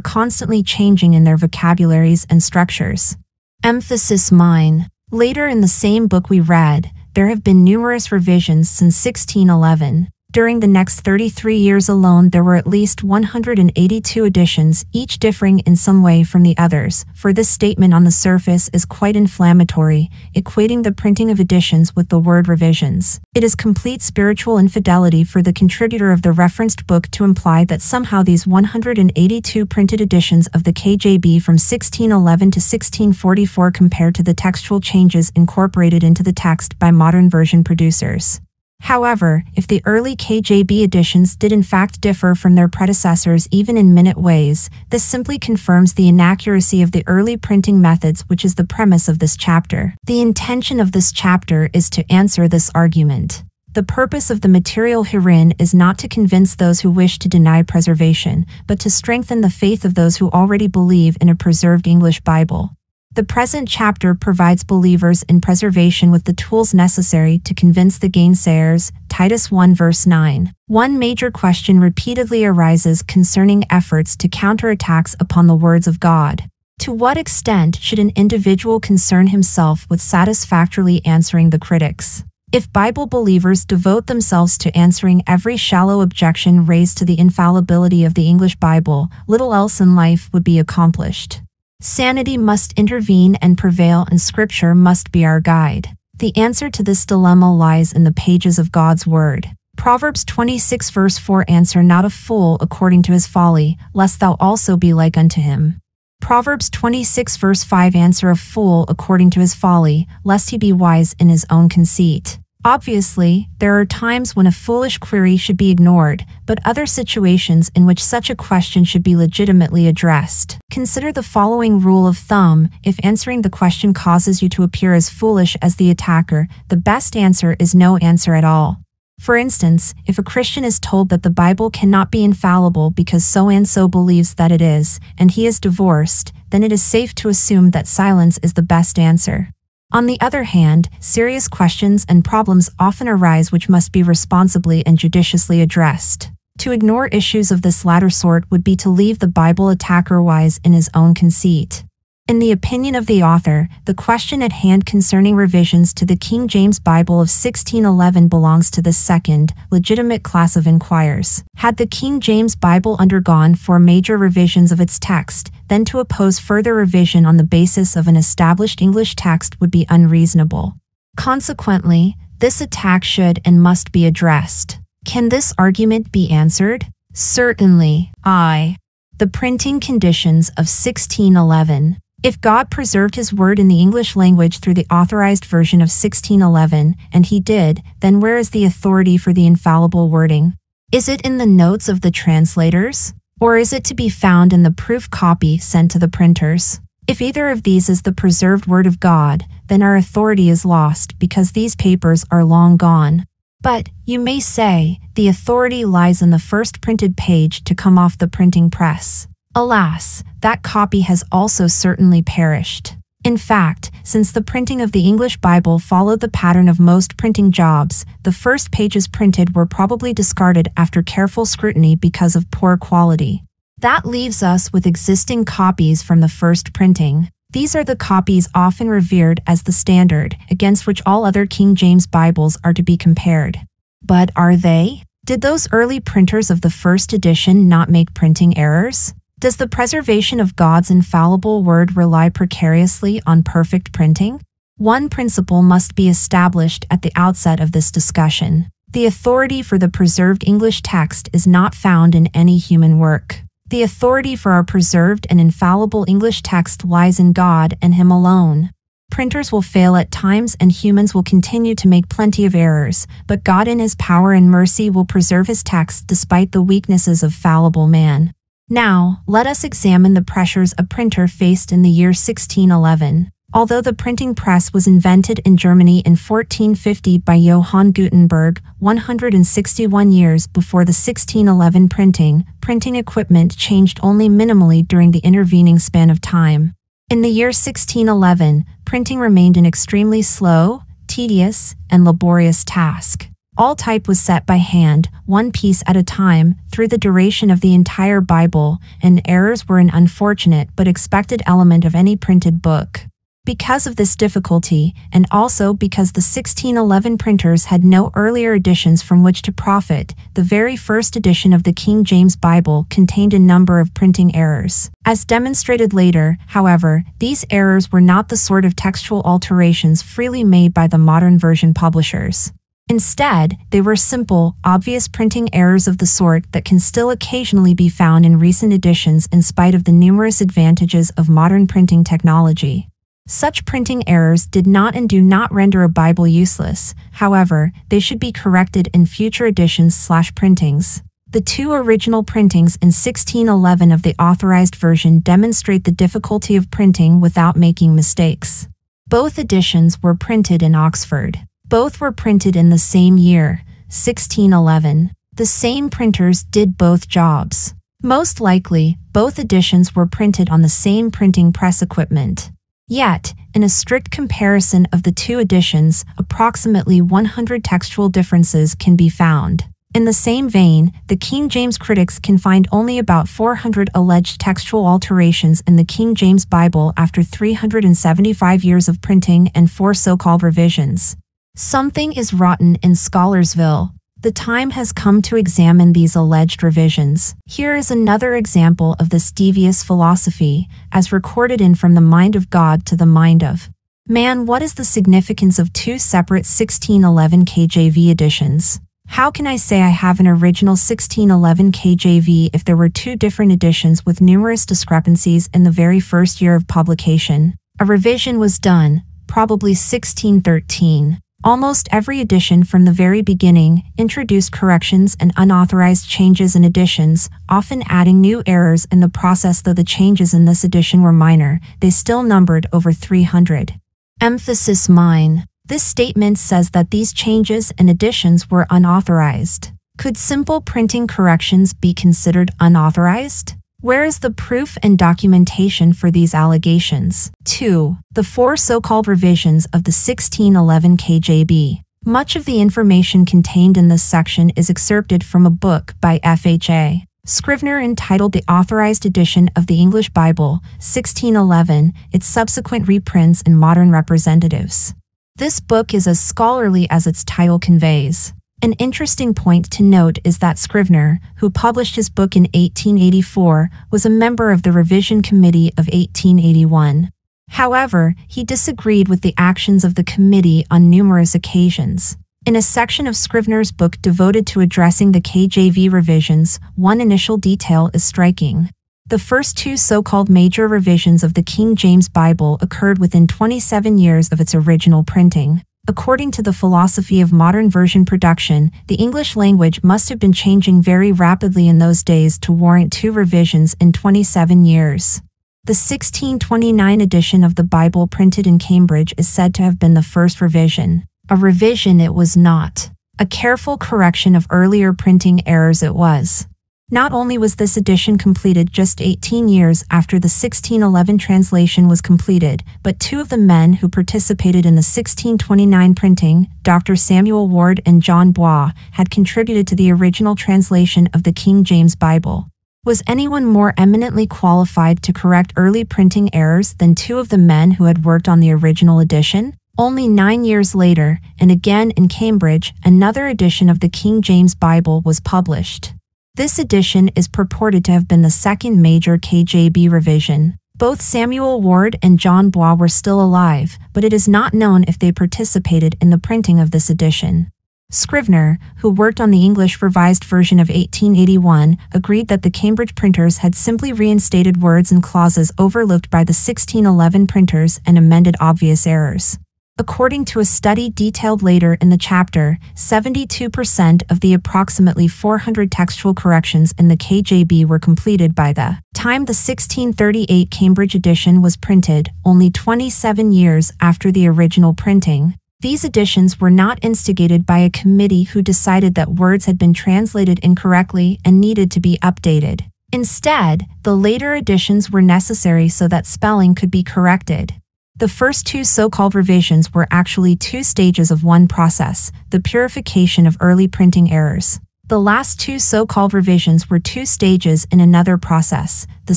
constantly changing in their vocabularies and structures. Emphasis mine. Later in the same book we read, there have been numerous revisions since 1611. During the next 33 years alone, there were at least 182 editions, each differing in some way from the others, for this statement on the surface is quite inflammatory, equating the printing of editions with the word revisions. It is complete spiritual infidelity for the contributor of the referenced book to imply that somehow these 182 printed editions of the KJB from 1611 to 1644 compare to the textual changes incorporated into the text by modern version producers. However, if the early KJB editions did in fact differ from their predecessors even in minute ways, this simply confirms the inaccuracy of the early printing methods which is the premise of this chapter. The intention of this chapter is to answer this argument. The purpose of the material herein is not to convince those who wish to deny preservation, but to strengthen the faith of those who already believe in a preserved English Bible. The present chapter provides believers in preservation with the tools necessary to convince the gainsayers. Titus 1 verse 9. One major question repeatedly arises concerning efforts to counter attacks upon the words of God. To what extent should an individual concern himself with satisfactorily answering the critics? If Bible believers devote themselves to answering every shallow objection raised to the infallibility of the English Bible, little else in life would be accomplished. Sanity must intervene and prevail, and Scripture must be our guide. The answer to this dilemma lies in the pages of God's Word. Proverbs 26 verse 4 Answer not a fool according to his folly, lest thou also be like unto him. Proverbs 26 verse 5 Answer a fool according to his folly, lest he be wise in his own conceit. Obviously, there are times when a foolish query should be ignored, but other situations in which such a question should be legitimately addressed. Consider the following rule of thumb if answering the question causes you to appear as foolish as the attacker, the best answer is no answer at all. For instance, if a Christian is told that the Bible cannot be infallible because so and so believes that it is, and he is divorced, then it is safe to assume that silence is the best answer. On the other hand, serious questions and problems often arise which must be responsibly and judiciously addressed. To ignore issues of this latter sort would be to leave the Bible attacker wise in his own conceit. In the opinion of the author, the question at hand concerning revisions to the King James Bible of 1611 belongs to the second, legitimate class of inquirers. Had the King James Bible undergone four major revisions of its text, then to oppose further revision on the basis of an established English text would be unreasonable. Consequently, this attack should and must be addressed. Can this argument be answered? Certainly, I. The printing conditions of 1611. If God preserved his word in the English language through the authorized version of 1611, and he did, then where is the authority for the infallible wording? Is it in the notes of the translators? Or is it to be found in the proof copy sent to the printers? If either of these is the preserved word of God, then our authority is lost because these papers are long gone. But, you may say, the authority lies in the first printed page to come off the printing press. Alas, that copy has also certainly perished. In fact, since the printing of the English Bible followed the pattern of most printing jobs, the first pages printed were probably discarded after careful scrutiny because of poor quality. That leaves us with existing copies from the first printing. These are the copies often revered as the standard, against which all other King James Bibles are to be compared. But are they? Did those early printers of the first edition not make printing errors? Does the preservation of God's infallible word rely precariously on perfect printing? One principle must be established at the outset of this discussion. The authority for the preserved English text is not found in any human work. The authority for our preserved and infallible English text lies in God and Him alone. Printers will fail at times and humans will continue to make plenty of errors, but God in His power and mercy will preserve His text despite the weaknesses of fallible man. Now, let us examine the pressures a printer faced in the year 1611. Although the printing press was invented in Germany in 1450 by Johann Gutenberg, 161 years before the 1611 printing, printing equipment changed only minimally during the intervening span of time. In the year 1611, printing remained an extremely slow, tedious, and laborious task. All type was set by hand, one piece at a time, through the duration of the entire Bible, and errors were an unfortunate but expected element of any printed book. Because of this difficulty, and also because the 1611 printers had no earlier editions from which to profit, the very first edition of the King James Bible contained a number of printing errors. As demonstrated later, however, these errors were not the sort of textual alterations freely made by the modern version publishers. Instead, they were simple, obvious printing errors of the sort that can still occasionally be found in recent editions in spite of the numerous advantages of modern printing technology. Such printing errors did not and do not render a Bible useless, however, they should be corrected in future editions slash printings. The two original printings in 1611 of the authorized version demonstrate the difficulty of printing without making mistakes. Both editions were printed in Oxford. Both were printed in the same year, 1611. The same printers did both jobs. Most likely, both editions were printed on the same printing press equipment. Yet, in a strict comparison of the two editions, approximately 100 textual differences can be found. In the same vein, the King James critics can find only about 400 alleged textual alterations in the King James Bible after 375 years of printing and four so-called revisions. Something is rotten in Scholarsville. The time has come to examine these alleged revisions. Here is another example of this devious philosophy, as recorded in From the Mind of God to the Mind of Man. What is the significance of two separate 1611 KJV editions? How can I say I have an original 1611 KJV if there were two different editions with numerous discrepancies in the very first year of publication? A revision was done, probably 1613. Almost every edition from the very beginning introduced corrections and unauthorized changes and additions, often adding new errors in the process though the changes in this edition were minor, they still numbered over 300. Emphasis mine. This statement says that these changes and additions were unauthorized. Could simple printing corrections be considered unauthorized? Where is the proof and documentation for these allegations? 2. The four so-called revisions of the 1611 KJB. Much of the information contained in this section is excerpted from a book by F.H.A. Scrivener entitled The Authorized Edition of the English Bible, 1611, its subsequent reprints and modern representatives. This book is as scholarly as its title conveys. An interesting point to note is that Scrivener, who published his book in 1884, was a member of the Revision Committee of 1881. However, he disagreed with the actions of the committee on numerous occasions. In a section of Scrivener's book devoted to addressing the KJV revisions, one initial detail is striking. The first two so called major revisions of the King James Bible occurred within 27 years of its original printing. According to the philosophy of modern version production, the English language must have been changing very rapidly in those days to warrant two revisions in 27 years. The 1629 edition of the Bible printed in Cambridge is said to have been the first revision. A revision it was not. A careful correction of earlier printing errors it was. Not only was this edition completed just 18 years after the 1611 translation was completed, but two of the men who participated in the 1629 printing, Dr. Samuel Ward and John Bois, had contributed to the original translation of the King James Bible. Was anyone more eminently qualified to correct early printing errors than two of the men who had worked on the original edition? Only nine years later, and again in Cambridge, another edition of the King James Bible was published. This edition is purported to have been the second major KJB revision. Both Samuel Ward and John Bois were still alive, but it is not known if they participated in the printing of this edition. Scrivener, who worked on the English Revised Version of 1881, agreed that the Cambridge printers had simply reinstated words and clauses overlooked by the 1611 printers and amended obvious errors. According to a study detailed later in the chapter, 72% of the approximately 400 textual corrections in the KJB were completed by the time the 1638 Cambridge edition was printed, only 27 years after the original printing. These editions were not instigated by a committee who decided that words had been translated incorrectly and needed to be updated. Instead, the later editions were necessary so that spelling could be corrected. The first two so-called revisions were actually two stages of one process, the purification of early printing errors. The last two so-called revisions were two stages in another process, the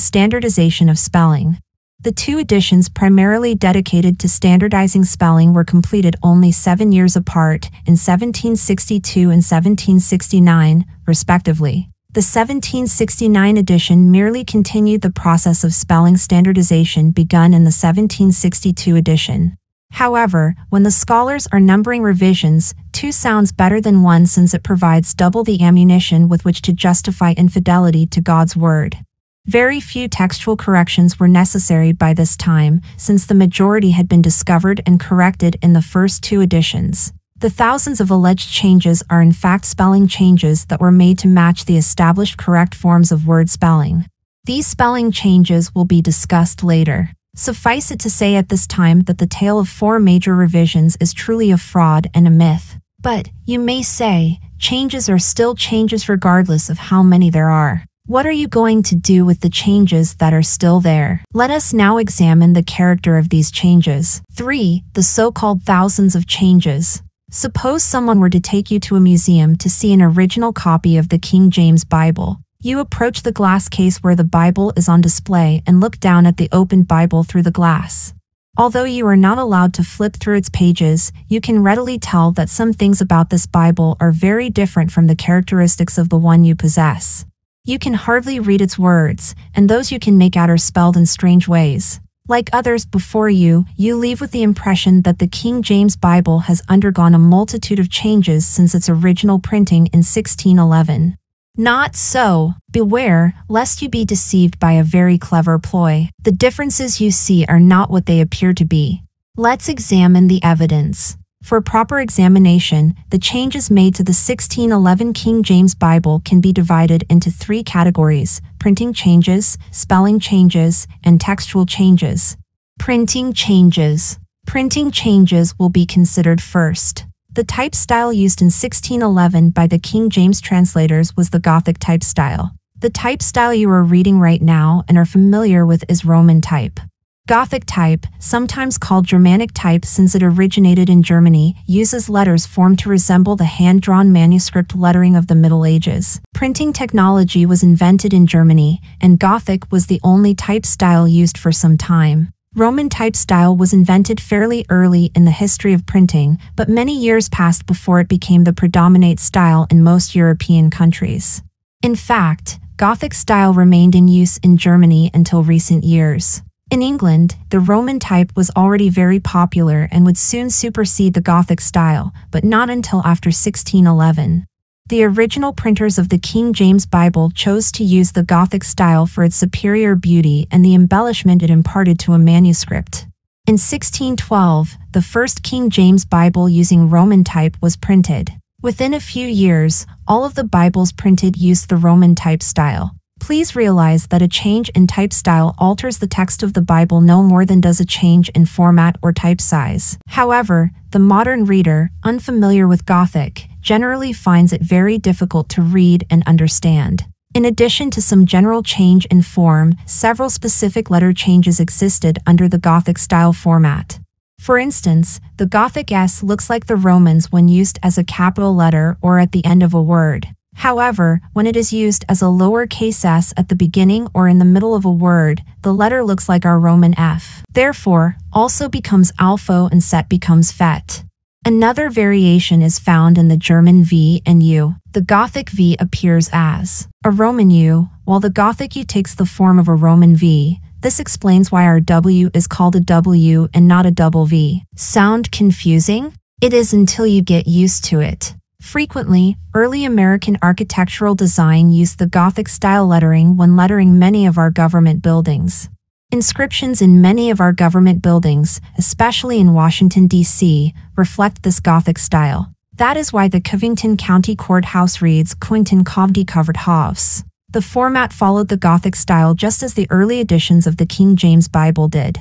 standardization of spelling. The two editions primarily dedicated to standardizing spelling were completed only seven years apart, in 1762 and 1769, respectively. The 1769 edition merely continued the process of spelling standardization begun in the 1762 edition. However, when the scholars are numbering revisions, two sounds better than one since it provides double the ammunition with which to justify infidelity to God's word. Very few textual corrections were necessary by this time, since the majority had been discovered and corrected in the first two editions. The thousands of alleged changes are in fact spelling changes that were made to match the established correct forms of word spelling. These spelling changes will be discussed later. Suffice it to say at this time that the tale of four major revisions is truly a fraud and a myth. But, you may say, changes are still changes regardless of how many there are. What are you going to do with the changes that are still there? Let us now examine the character of these changes. 3. The so-called thousands of changes. Suppose someone were to take you to a museum to see an original copy of the King James Bible. You approach the glass case where the Bible is on display and look down at the opened Bible through the glass. Although you are not allowed to flip through its pages, you can readily tell that some things about this Bible are very different from the characteristics of the one you possess. You can hardly read its words, and those you can make out are spelled in strange ways. Like others before you, you leave with the impression that the King James Bible has undergone a multitude of changes since its original printing in 1611. Not so. Beware, lest you be deceived by a very clever ploy. The differences you see are not what they appear to be. Let's examine the evidence. For proper examination, the changes made to the 1611 King James Bible can be divided into three categories printing changes, spelling changes, and textual changes. Printing changes. Printing changes will be considered first. The type style used in 1611 by the King James translators was the Gothic type style. The type style you are reading right now and are familiar with is Roman type. Gothic type, sometimes called Germanic type since it originated in Germany, uses letters formed to resemble the hand-drawn manuscript lettering of the Middle Ages. Printing technology was invented in Germany, and Gothic was the only type style used for some time. Roman type style was invented fairly early in the history of printing, but many years passed before it became the predominant style in most European countries. In fact, Gothic style remained in use in Germany until recent years. In England, the Roman type was already very popular and would soon supersede the Gothic style, but not until after 1611. The original printers of the King James Bible chose to use the Gothic style for its superior beauty and the embellishment it imparted to a manuscript. In 1612, the first King James Bible using Roman type was printed. Within a few years, all of the Bibles printed used the Roman type style. Please realize that a change in type style alters the text of the Bible no more than does a change in format or type size. However, the modern reader, unfamiliar with Gothic, generally finds it very difficult to read and understand. In addition to some general change in form, several specific letter changes existed under the Gothic style format. For instance, the Gothic S looks like the Romans when used as a capital letter or at the end of a word. However, when it is used as a lowercase s at the beginning or in the middle of a word, the letter looks like our Roman F. Therefore, also becomes alpha and set becomes fet. Another variation is found in the German V and U. The Gothic V appears as a Roman U, while the Gothic U takes the form of a Roman V. This explains why our W is called a W and not a double V. Sound confusing? It is until you get used to it. Frequently, early American architectural design used the Gothic style lettering when lettering many of our government buildings. Inscriptions in many of our government buildings, especially in Washington, D.C., reflect this Gothic style. That is why the Covington County Courthouse reads Covington Covdy Covered House. The format followed the Gothic style just as the early editions of the King James Bible did.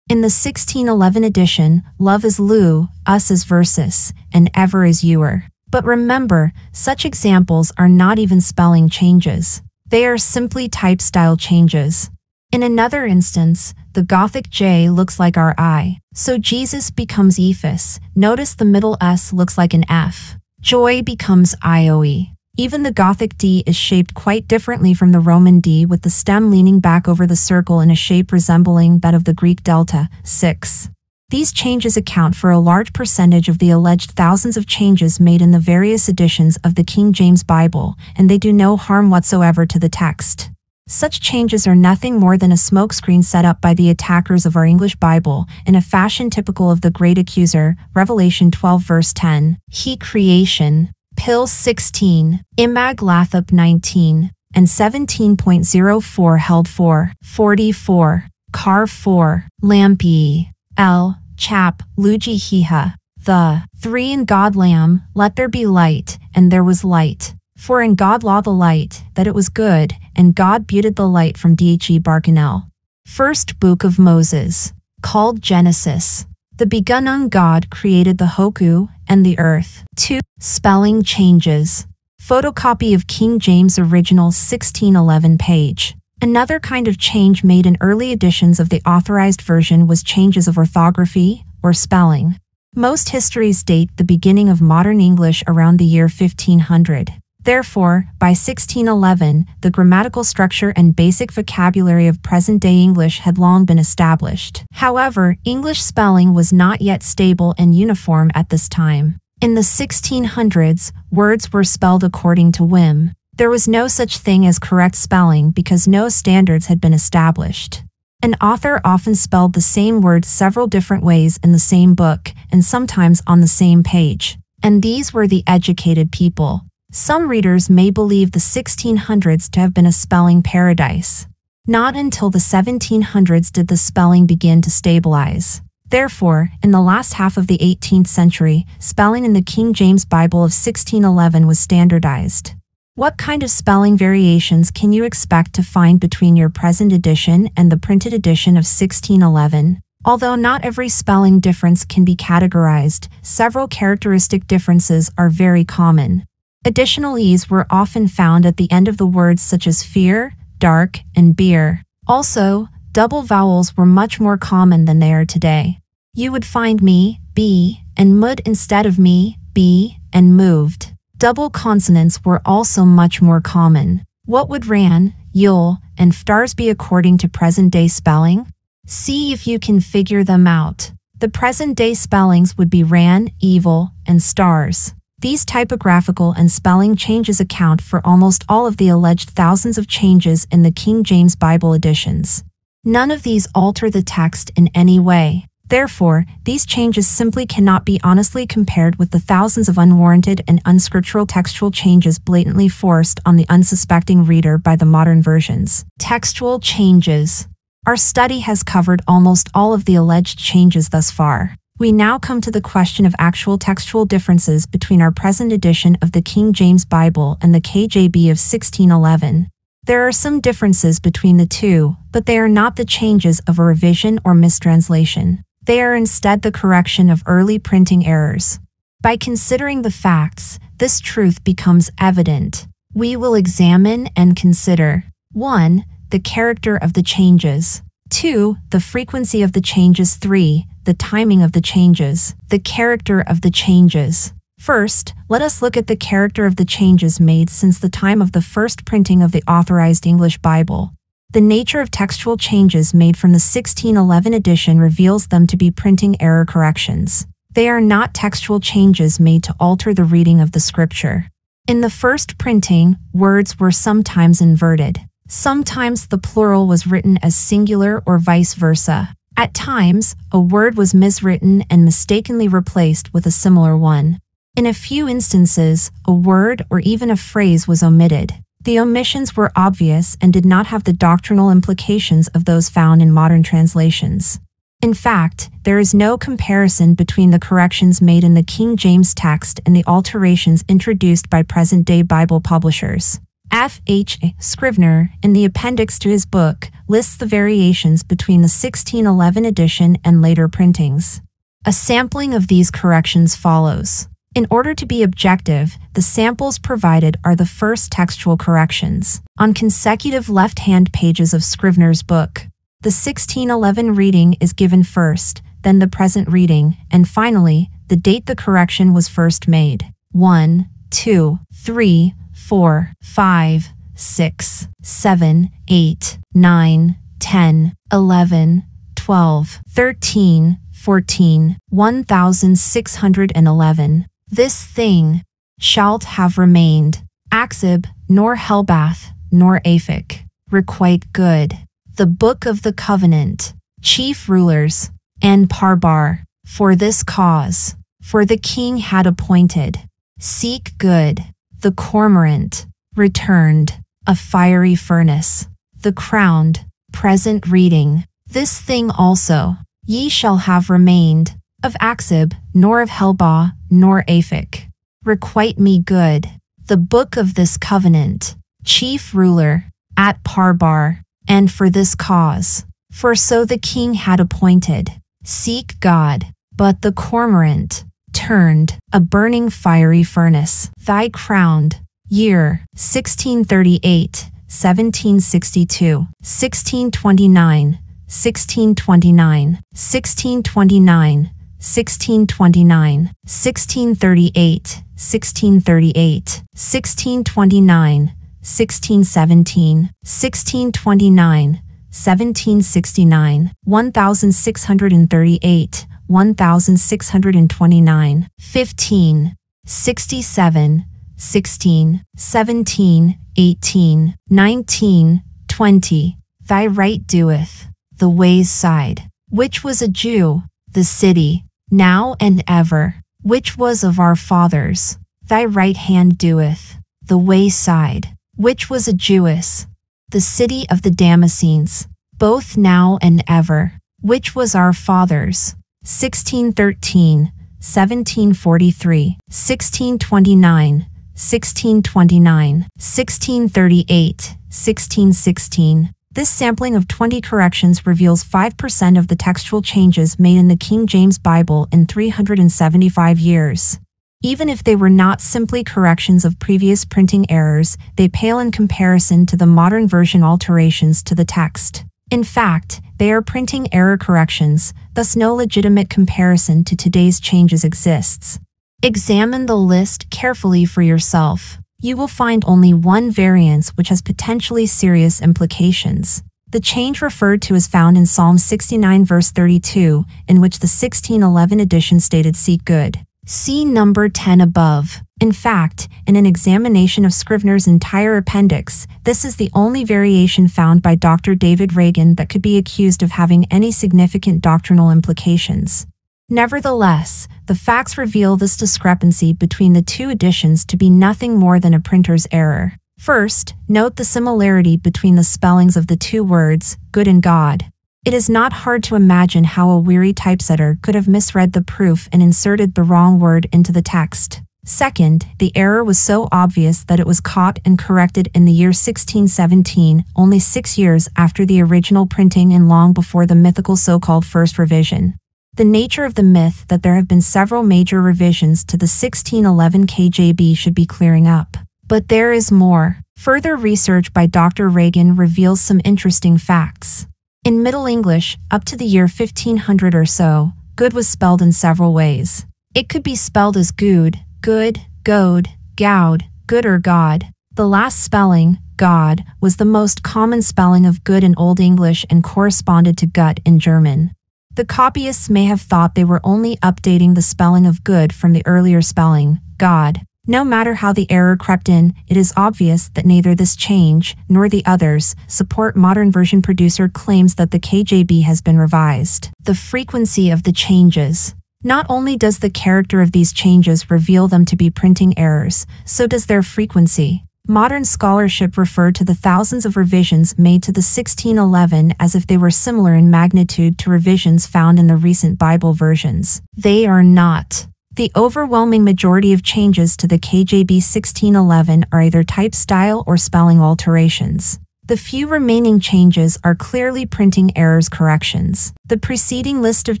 In the 1611 edition, love is Lou, us is versus, and ever is ewer. But remember, such examples are not even spelling changes. They are simply type style changes. In another instance, the Gothic J looks like our I, so Jesus becomes Ephus. Notice the middle S looks like an F. Joy becomes IOE. Even the Gothic D is shaped quite differently from the Roman D with the stem leaning back over the circle in a shape resembling that of the Greek delta, 6. These changes account for a large percentage of the alleged thousands of changes made in the various editions of the King James Bible, and they do no harm whatsoever to the text. Such changes are nothing more than a smokescreen set up by the attackers of our English Bible in a fashion typical of the great accuser, Revelation 12 verse 10. He creation, Pill 16, Imag Lathup 19, and 17.04 held 4, 44, Car 4, Lampi, L, Chap, Luji Hiha, the, 3 in God Lamb, let there be light, and there was light. For in God law the light, that it was good, and God beauted the light from Dhe Barkanel. First Book of Moses, called Genesis. The begun on God created the Hoku and the earth. 2. Spelling changes. Photocopy of King James Original 1611 page. Another kind of change made in early editions of the authorized version was changes of orthography or spelling. Most histories date the beginning of modern English around the year 1500. Therefore, by 1611, the grammatical structure and basic vocabulary of present-day English had long been established. However, English spelling was not yet stable and uniform at this time. In the 1600s, words were spelled according to whim. There was no such thing as correct spelling because no standards had been established. An author often spelled the same word several different ways in the same book and sometimes on the same page. And these were the educated people. Some readers may believe the 1600s to have been a spelling paradise. Not until the 1700s did the spelling begin to stabilize. Therefore, in the last half of the 18th century, spelling in the King James Bible of 1611 was standardized. What kind of spelling variations can you expect to find between your present edition and the printed edition of 1611? Although not every spelling difference can be categorized, several characteristic differences are very common. Additional E's were often found at the end of the words such as fear, dark, and beer. Also, double vowels were much more common than they are today. You would find me, be, and mud instead of me, be, and moved. Double consonants were also much more common. What would ran, yule, and ftars be according to present-day spelling? See if you can figure them out. The present-day spellings would be ran, evil, and stars. These typographical and spelling changes account for almost all of the alleged thousands of changes in the King James Bible editions. None of these alter the text in any way. Therefore, these changes simply cannot be honestly compared with the thousands of unwarranted and unscriptural textual changes blatantly forced on the unsuspecting reader by the modern versions. Textual changes. Our study has covered almost all of the alleged changes thus far. We now come to the question of actual textual differences between our present edition of the King James Bible and the KJB of 1611. There are some differences between the two, but they are not the changes of a revision or mistranslation. They are instead the correction of early printing errors. By considering the facts, this truth becomes evident. We will examine and consider 1. The character of the changes. 2. The frequency of the changes. 3 the timing of the changes, the character of the changes. First, let us look at the character of the changes made since the time of the first printing of the Authorized English Bible. The nature of textual changes made from the 1611 edition reveals them to be printing error corrections. They are not textual changes made to alter the reading of the scripture. In the first printing, words were sometimes inverted. Sometimes the plural was written as singular or vice versa. At times, a word was miswritten and mistakenly replaced with a similar one. In a few instances, a word or even a phrase was omitted. The omissions were obvious and did not have the doctrinal implications of those found in modern translations. In fact, there is no comparison between the corrections made in the King James text and the alterations introduced by present day Bible publishers. F. H. Scrivener, in the appendix to his book, lists the variations between the 1611 edition and later printings. A sampling of these corrections follows. In order to be objective, the samples provided are the first textual corrections on consecutive left hand pages of Scrivener's book. The 1611 reading is given first, then the present reading, and finally, the date the correction was first made 1, 2, 3, 4, 5, 6, 7, 8, 9, 10, 11, 12, 13, 14, 1611. This thing shalt have remained. Achzib, nor Helbath, nor Aphik, requite good. The Book of the Covenant, chief rulers, and Parbar, for this cause, for the king had appointed. Seek good. The cormorant, returned, a fiery furnace. The crowned, present reading. This thing also, ye shall have remained, of Achzib, nor of Helbah, nor Aphik. Requite me good, the book of this covenant, chief ruler, at Parbar, and for this cause. For so the king had appointed. Seek God, but the cormorant turned, a burning fiery furnace, thy crowned, year 1638, 1762, 1629, 1629, 1629, 1629, 1638, 1638, 1629, 1617, 1629, 1769, 1638, 1629, 15, 67, 16, 17, 18, 19, 20. Thy right doeth, the way's side, which was a Jew, the city, now and ever, which was of our fathers. Thy right hand doeth, the wayside, which was a Jewess, the city of the Damascenes, both now and ever, which was our fathers. 1613, 1743, 1629, 1629, 1638, 1616, this sampling of 20 corrections reveals 5% of the textual changes made in the King James Bible in 375 years. Even if they were not simply corrections of previous printing errors, they pale in comparison to the modern version alterations to the text. In fact, they are printing error corrections, thus no legitimate comparison to today's changes exists. Examine the list carefully for yourself you will find only one variance which has potentially serious implications. The change referred to is found in Psalm 69 verse 32, in which the 1611 edition stated seek good. See number 10 above. In fact, in an examination of Scrivener's entire appendix, this is the only variation found by Dr. David Reagan that could be accused of having any significant doctrinal implications. Nevertheless, the facts reveal this discrepancy between the two editions to be nothing more than a printer's error. First, note the similarity between the spellings of the two words, good and God. It is not hard to imagine how a weary typesetter could have misread the proof and inserted the wrong word into the text. Second, the error was so obvious that it was caught and corrected in the year 1617, only six years after the original printing and long before the mythical so called first revision. The nature of the myth that there have been several major revisions to the 1611 KJB should be clearing up. But there is more. Further research by Dr. Reagan reveals some interesting facts. In Middle English, up to the year 1500 or so, good was spelled in several ways. It could be spelled as good, good, good, goud, good or god. The last spelling, God, was the most common spelling of good in Old English and corresponded to gut in German. The copyists may have thought they were only updating the spelling of good from the earlier spelling, God. No matter how the error crept in, it is obvious that neither this change nor the others support modern version producer claims that the KJB has been revised. The frequency of the changes. Not only does the character of these changes reveal them to be printing errors, so does their frequency. Modern scholarship referred to the thousands of revisions made to the 1611 as if they were similar in magnitude to revisions found in the recent Bible versions. They are not. The overwhelming majority of changes to the KJV 1611 are either type style or spelling alterations. The few remaining changes are clearly printing errors corrections. The preceding list of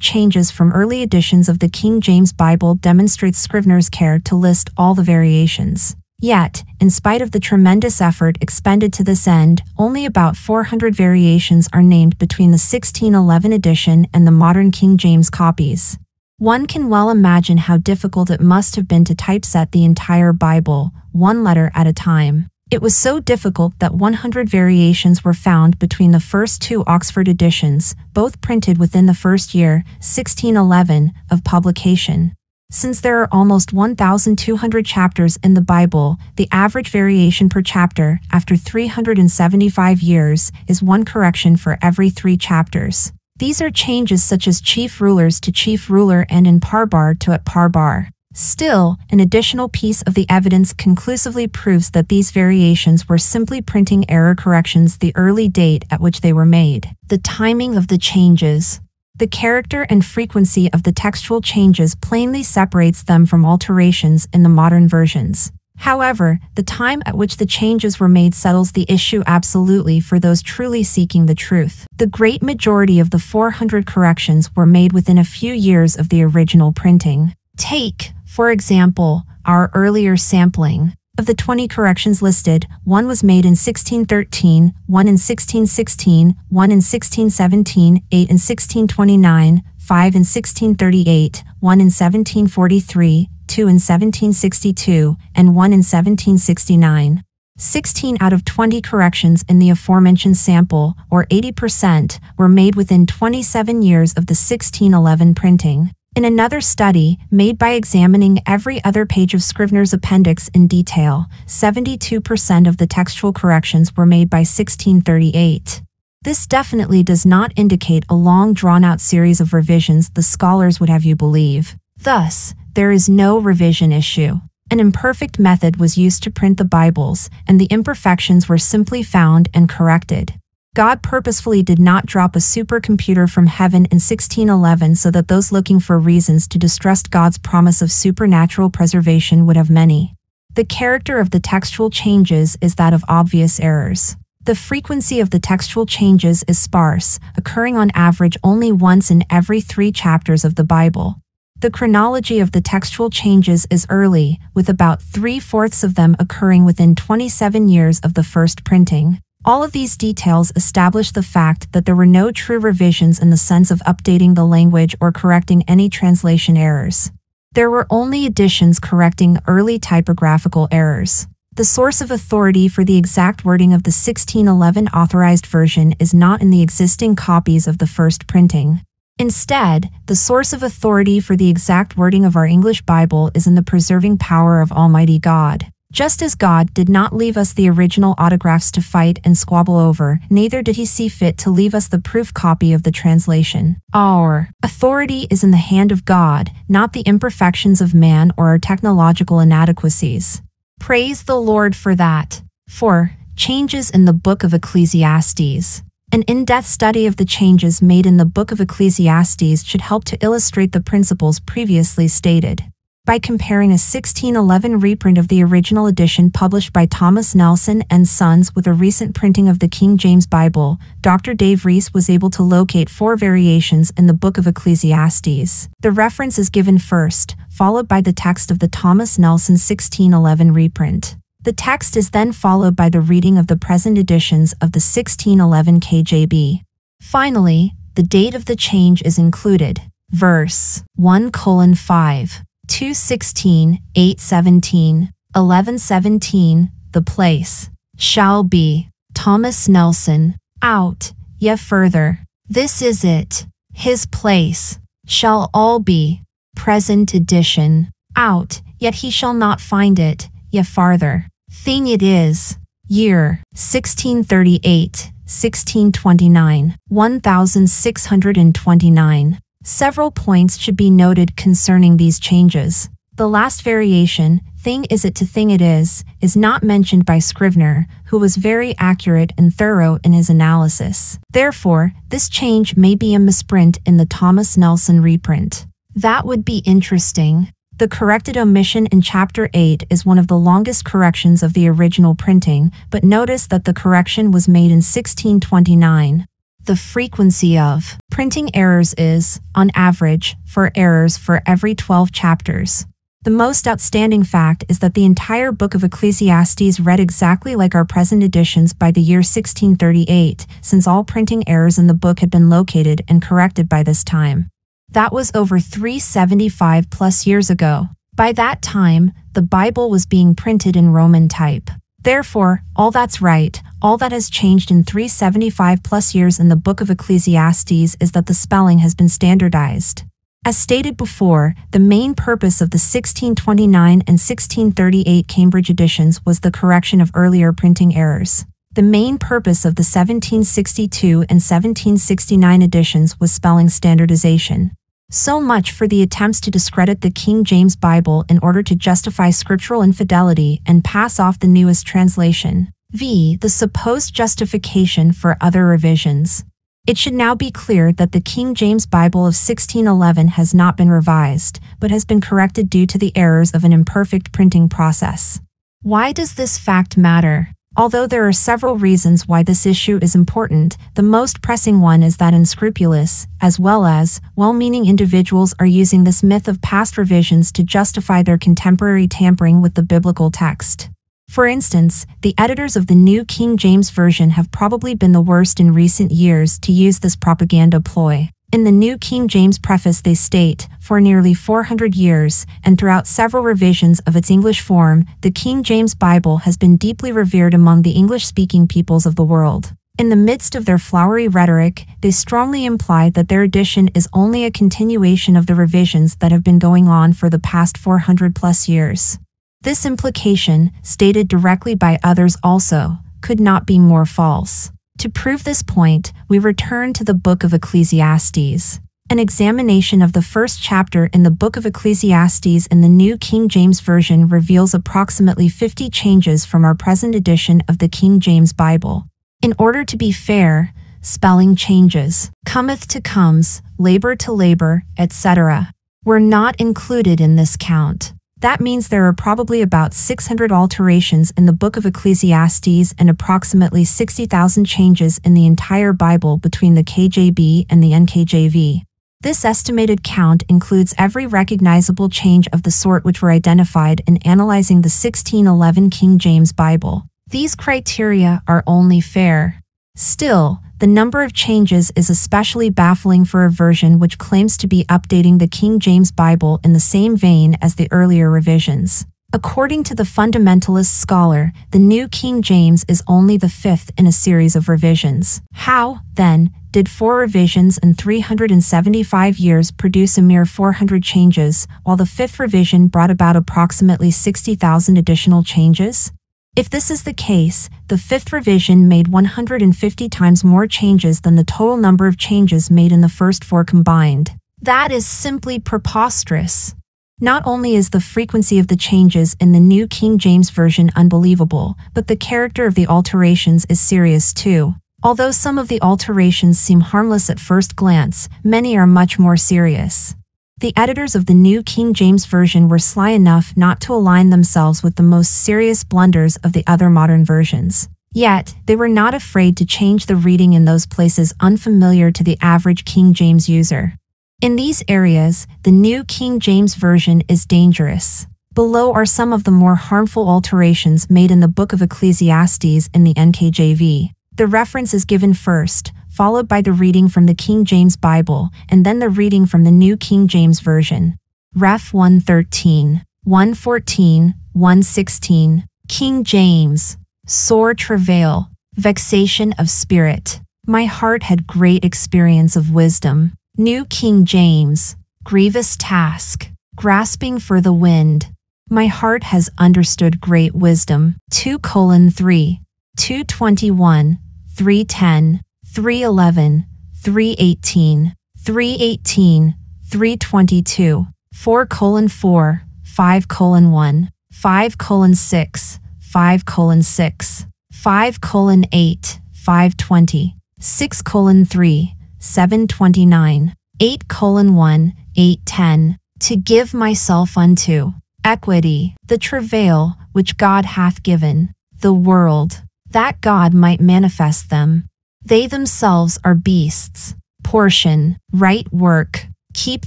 changes from early editions of the King James Bible demonstrates Scrivener's care to list all the variations. Yet, in spite of the tremendous effort expended to this end, only about 400 variations are named between the 1611 edition and the modern King James copies. One can well imagine how difficult it must have been to typeset the entire Bible, one letter at a time. It was so difficult that 100 variations were found between the first two Oxford editions, both printed within the first year, 1611, of publication. Since there are almost 1,200 chapters in the Bible, the average variation per chapter, after 375 years, is one correction for every three chapters. These are changes such as chief rulers to chief ruler and in parbar to at parbar. Still, an additional piece of the evidence conclusively proves that these variations were simply printing error corrections the early date at which they were made. The timing of the changes. The character and frequency of the textual changes plainly separates them from alterations in the modern versions. However, the time at which the changes were made settles the issue absolutely for those truly seeking the truth. The great majority of the 400 corrections were made within a few years of the original printing. Take, for example, our earlier sampling. Of the 20 corrections listed, one was made in 1613, one in 1616, one in 1617, eight in 1629, five in 1638, one in 1743, two in 1762, and one in 1769. 16 out of 20 corrections in the aforementioned sample, or 80%, were made within 27 years of the 1611 printing. In another study, made by examining every other page of Scrivener's appendix in detail, 72% of the textual corrections were made by 1638. This definitely does not indicate a long drawn-out series of revisions the scholars would have you believe. Thus, there is no revision issue. An imperfect method was used to print the Bibles, and the imperfections were simply found and corrected. God purposefully did not drop a supercomputer from heaven in 1611 so that those looking for reasons to distrust God's promise of supernatural preservation would have many. The character of the textual changes is that of obvious errors. The frequency of the textual changes is sparse, occurring on average only once in every three chapters of the Bible. The chronology of the textual changes is early, with about three fourths of them occurring within 27 years of the first printing. All of these details establish the fact that there were no true revisions in the sense of updating the language or correcting any translation errors. There were only additions correcting early typographical errors. The source of authority for the exact wording of the 1611 authorized version is not in the existing copies of the first printing. Instead, the source of authority for the exact wording of our English Bible is in the preserving power of Almighty God. Just as God did not leave us the original autographs to fight and squabble over, neither did he see fit to leave us the proof copy of the translation. Our authority is in the hand of God, not the imperfections of man or our technological inadequacies. Praise the Lord for that. 4. Changes in the Book of Ecclesiastes. An in-depth study of the changes made in the Book of Ecclesiastes should help to illustrate the principles previously stated by comparing a 1611 reprint of the original edition published by Thomas Nelson and Sons with a recent printing of the King James Bible, Dr. Dave Reese was able to locate four variations in the Book of Ecclesiastes. The reference is given first, followed by the text of the Thomas Nelson 1611 reprint. The text is then followed by the reading of the present editions of the 1611 KJB. Finally, the date of the change is included. Verse 1 colon 5. 216, 817, 1117, the place, shall be, Thomas Nelson, out, yet further. This is it, his place, shall all be, present edition, out, yet he shall not find it, yet farther. Thing it is, year, 1638, 1629, 1629. Several points should be noted concerning these changes. The last variation, thing is it to thing it is, is not mentioned by Scrivener, who was very accurate and thorough in his analysis. Therefore, this change may be a misprint in the Thomas Nelson reprint. That would be interesting. The corrected omission in Chapter 8 is one of the longest corrections of the original printing, but notice that the correction was made in 1629. The frequency of printing errors is, on average, for errors for every 12 chapters. The most outstanding fact is that the entire book of Ecclesiastes read exactly like our present editions by the year 1638, since all printing errors in the book had been located and corrected by this time. That was over 375 plus years ago. By that time, the Bible was being printed in Roman type. Therefore, all that's right, all that has changed in 375 plus years in the book of Ecclesiastes is that the spelling has been standardized. As stated before, the main purpose of the 1629 and 1638 Cambridge editions was the correction of earlier printing errors. The main purpose of the 1762 and 1769 editions was spelling standardization. So much for the attempts to discredit the King James Bible in order to justify scriptural infidelity and pass off the newest translation. V. The supposed justification for other revisions. It should now be clear that the King James Bible of 1611 has not been revised, but has been corrected due to the errors of an imperfect printing process. Why does this fact matter? Although there are several reasons why this issue is important, the most pressing one is that unscrupulous, as well as well meaning individuals are using this myth of past revisions to justify their contemporary tampering with the biblical text. For instance, the editors of the New King James Version have probably been the worst in recent years to use this propaganda ploy. In the New King James preface, they state, for nearly 400 years, and throughout several revisions of its English form, the King James Bible has been deeply revered among the English speaking peoples of the world. In the midst of their flowery rhetoric, they strongly imply that their edition is only a continuation of the revisions that have been going on for the past 400 plus years. This implication, stated directly by others also, could not be more false. To prove this point, we return to the book of Ecclesiastes. An examination of the first chapter in the book of Ecclesiastes in the New King James Version reveals approximately 50 changes from our present edition of the King James Bible. In order to be fair, spelling changes, cometh to comes, labor to labor, etc., were not included in this count. That means there are probably about 600 alterations in the book of Ecclesiastes and approximately 60,000 changes in the entire Bible between the KJV and the NKJV. This estimated count includes every recognizable change of the sort which were identified in analyzing the 1611 King James Bible. These criteria are only fair. Still, the number of changes is especially baffling for a version which claims to be updating the King James Bible in the same vein as the earlier revisions. According to the fundamentalist scholar, the New King James is only the fifth in a series of revisions. How, then, did four revisions in 375 years produce a mere 400 changes, while the fifth revision brought about approximately 60,000 additional changes? If this is the case, the fifth revision made 150 times more changes than the total number of changes made in the first four combined. That is simply preposterous. Not only is the frequency of the changes in the New King James Version unbelievable, but the character of the alterations is serious too. Although some of the alterations seem harmless at first glance, many are much more serious. The editors of the New King James Version were sly enough not to align themselves with the most serious blunders of the other modern versions. Yet, they were not afraid to change the reading in those places unfamiliar to the average King James user. In these areas, the New King James Version is dangerous. Below are some of the more harmful alterations made in the Book of Ecclesiastes in the NKJV. The reference is given first, followed by the reading from the King James Bible, and then the reading from the New King James Version. Ref 113, 114, 116. King James. Sore travail, vexation of spirit. My heart had great experience of wisdom. New King James. Grievous task, grasping for the wind. My heart has understood great wisdom. 2 colon 3, 221, 310, 311, 318, 318, 322, 4 colon 4, 5 colon 1, 5 colon 6, 5 colon 6, 5 colon 8, 520, 6 colon 3, 729, 8 colon 1, 810, to give myself unto equity, the travail which God hath given, the world, that God might manifest them. They themselves are beasts. Portion, right work, keep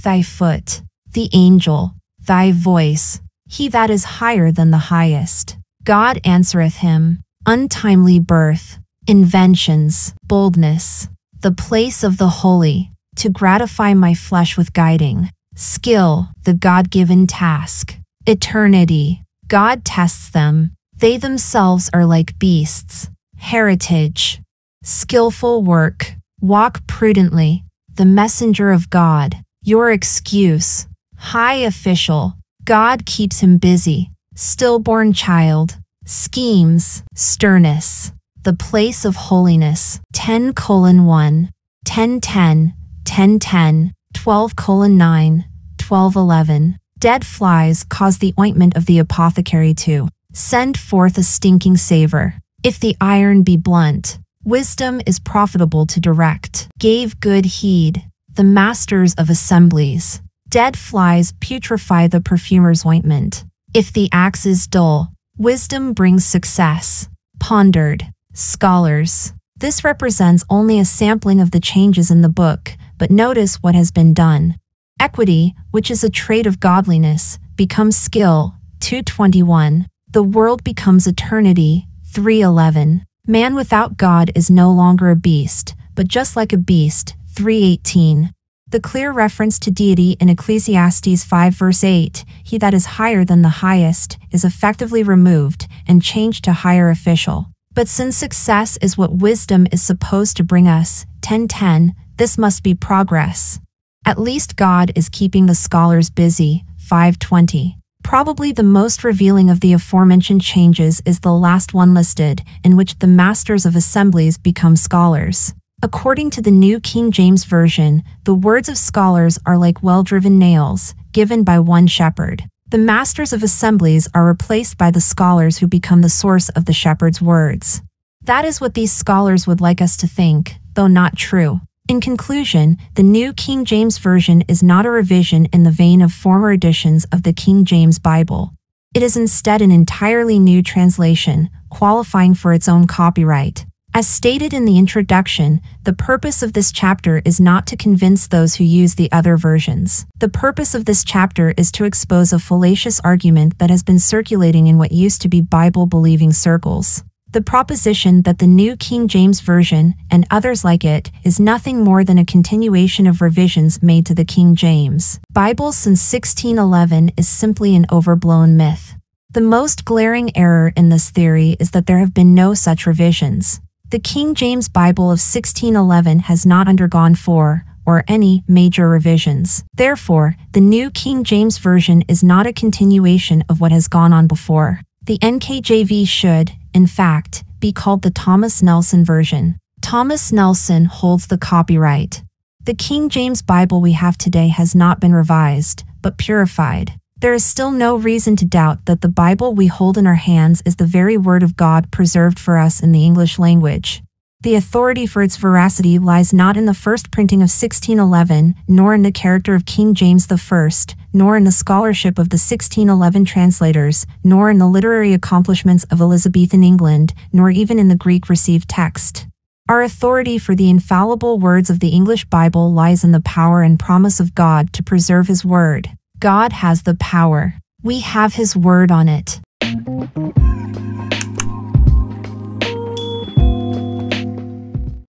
thy foot, the angel, thy voice, he that is higher than the highest. God answereth him, untimely birth, inventions, boldness, the place of the holy, to gratify my flesh with guiding, skill, the God given task, eternity, God tests them, they themselves are like beasts, heritage, skillful work, walk prudently, the messenger of God, your excuse, high official, God keeps him busy, stillborn child, schemes, sternness, the place of holiness, 10 colon 1, 10 10, 10 10, 12 colon 9, 12 11. Dead flies cause the ointment of the apothecary to send forth a stinking savor. If the iron be blunt, wisdom is profitable to direct. Gave good heed, the masters of assemblies. Dead flies putrefy the perfumer's ointment. If the axe is dull, wisdom brings success. Pondered, scholars. This represents only a sampling of the changes in the book, but notice what has been done. Equity, which is a trait of godliness, becomes skill. 221. The world becomes eternity. 311. Man without God is no longer a beast, but just like a beast. 318. The clear reference to deity in Ecclesiastes 5 verse 8, he that is higher than the highest, is effectively removed and changed to higher official. But since success is what wisdom is supposed to bring us, 1010, this must be progress. At least God is keeping the scholars busy. 520. Probably the most revealing of the aforementioned changes is the last one listed, in which the masters of assemblies become scholars. According to the New King James Version, the words of scholars are like well driven nails, given by one shepherd. The masters of assemblies are replaced by the scholars who become the source of the shepherd's words. That is what these scholars would like us to think, though not true. In conclusion, the New King James Version is not a revision in the vein of former editions of the King James Bible. It is instead an entirely new translation, qualifying for its own copyright. As stated in the introduction, the purpose of this chapter is not to convince those who use the other versions. The purpose of this chapter is to expose a fallacious argument that has been circulating in what used to be Bible believing circles. The proposition that the New King James Version and others like it is nothing more than a continuation of revisions made to the King James Bible since 1611 is simply an overblown myth. The most glaring error in this theory is that there have been no such revisions. The King James Bible of 1611 has not undergone four, or any, major revisions. Therefore, the New King James Version is not a continuation of what has gone on before. The NKJV should, in fact, be called the Thomas Nelson version. Thomas Nelson holds the copyright. The King James Bible we have today has not been revised, but purified. There is still no reason to doubt that the Bible we hold in our hands is the very Word of God preserved for us in the English language. The authority for its veracity lies not in the first printing of 1611, nor in the character of King James I, nor in the scholarship of the 1611 translators, nor in the literary accomplishments of Elizabethan England, nor even in the Greek received text. Our authority for the infallible words of the English Bible lies in the power and promise of God to preserve His Word. God has the power. We have His Word on it.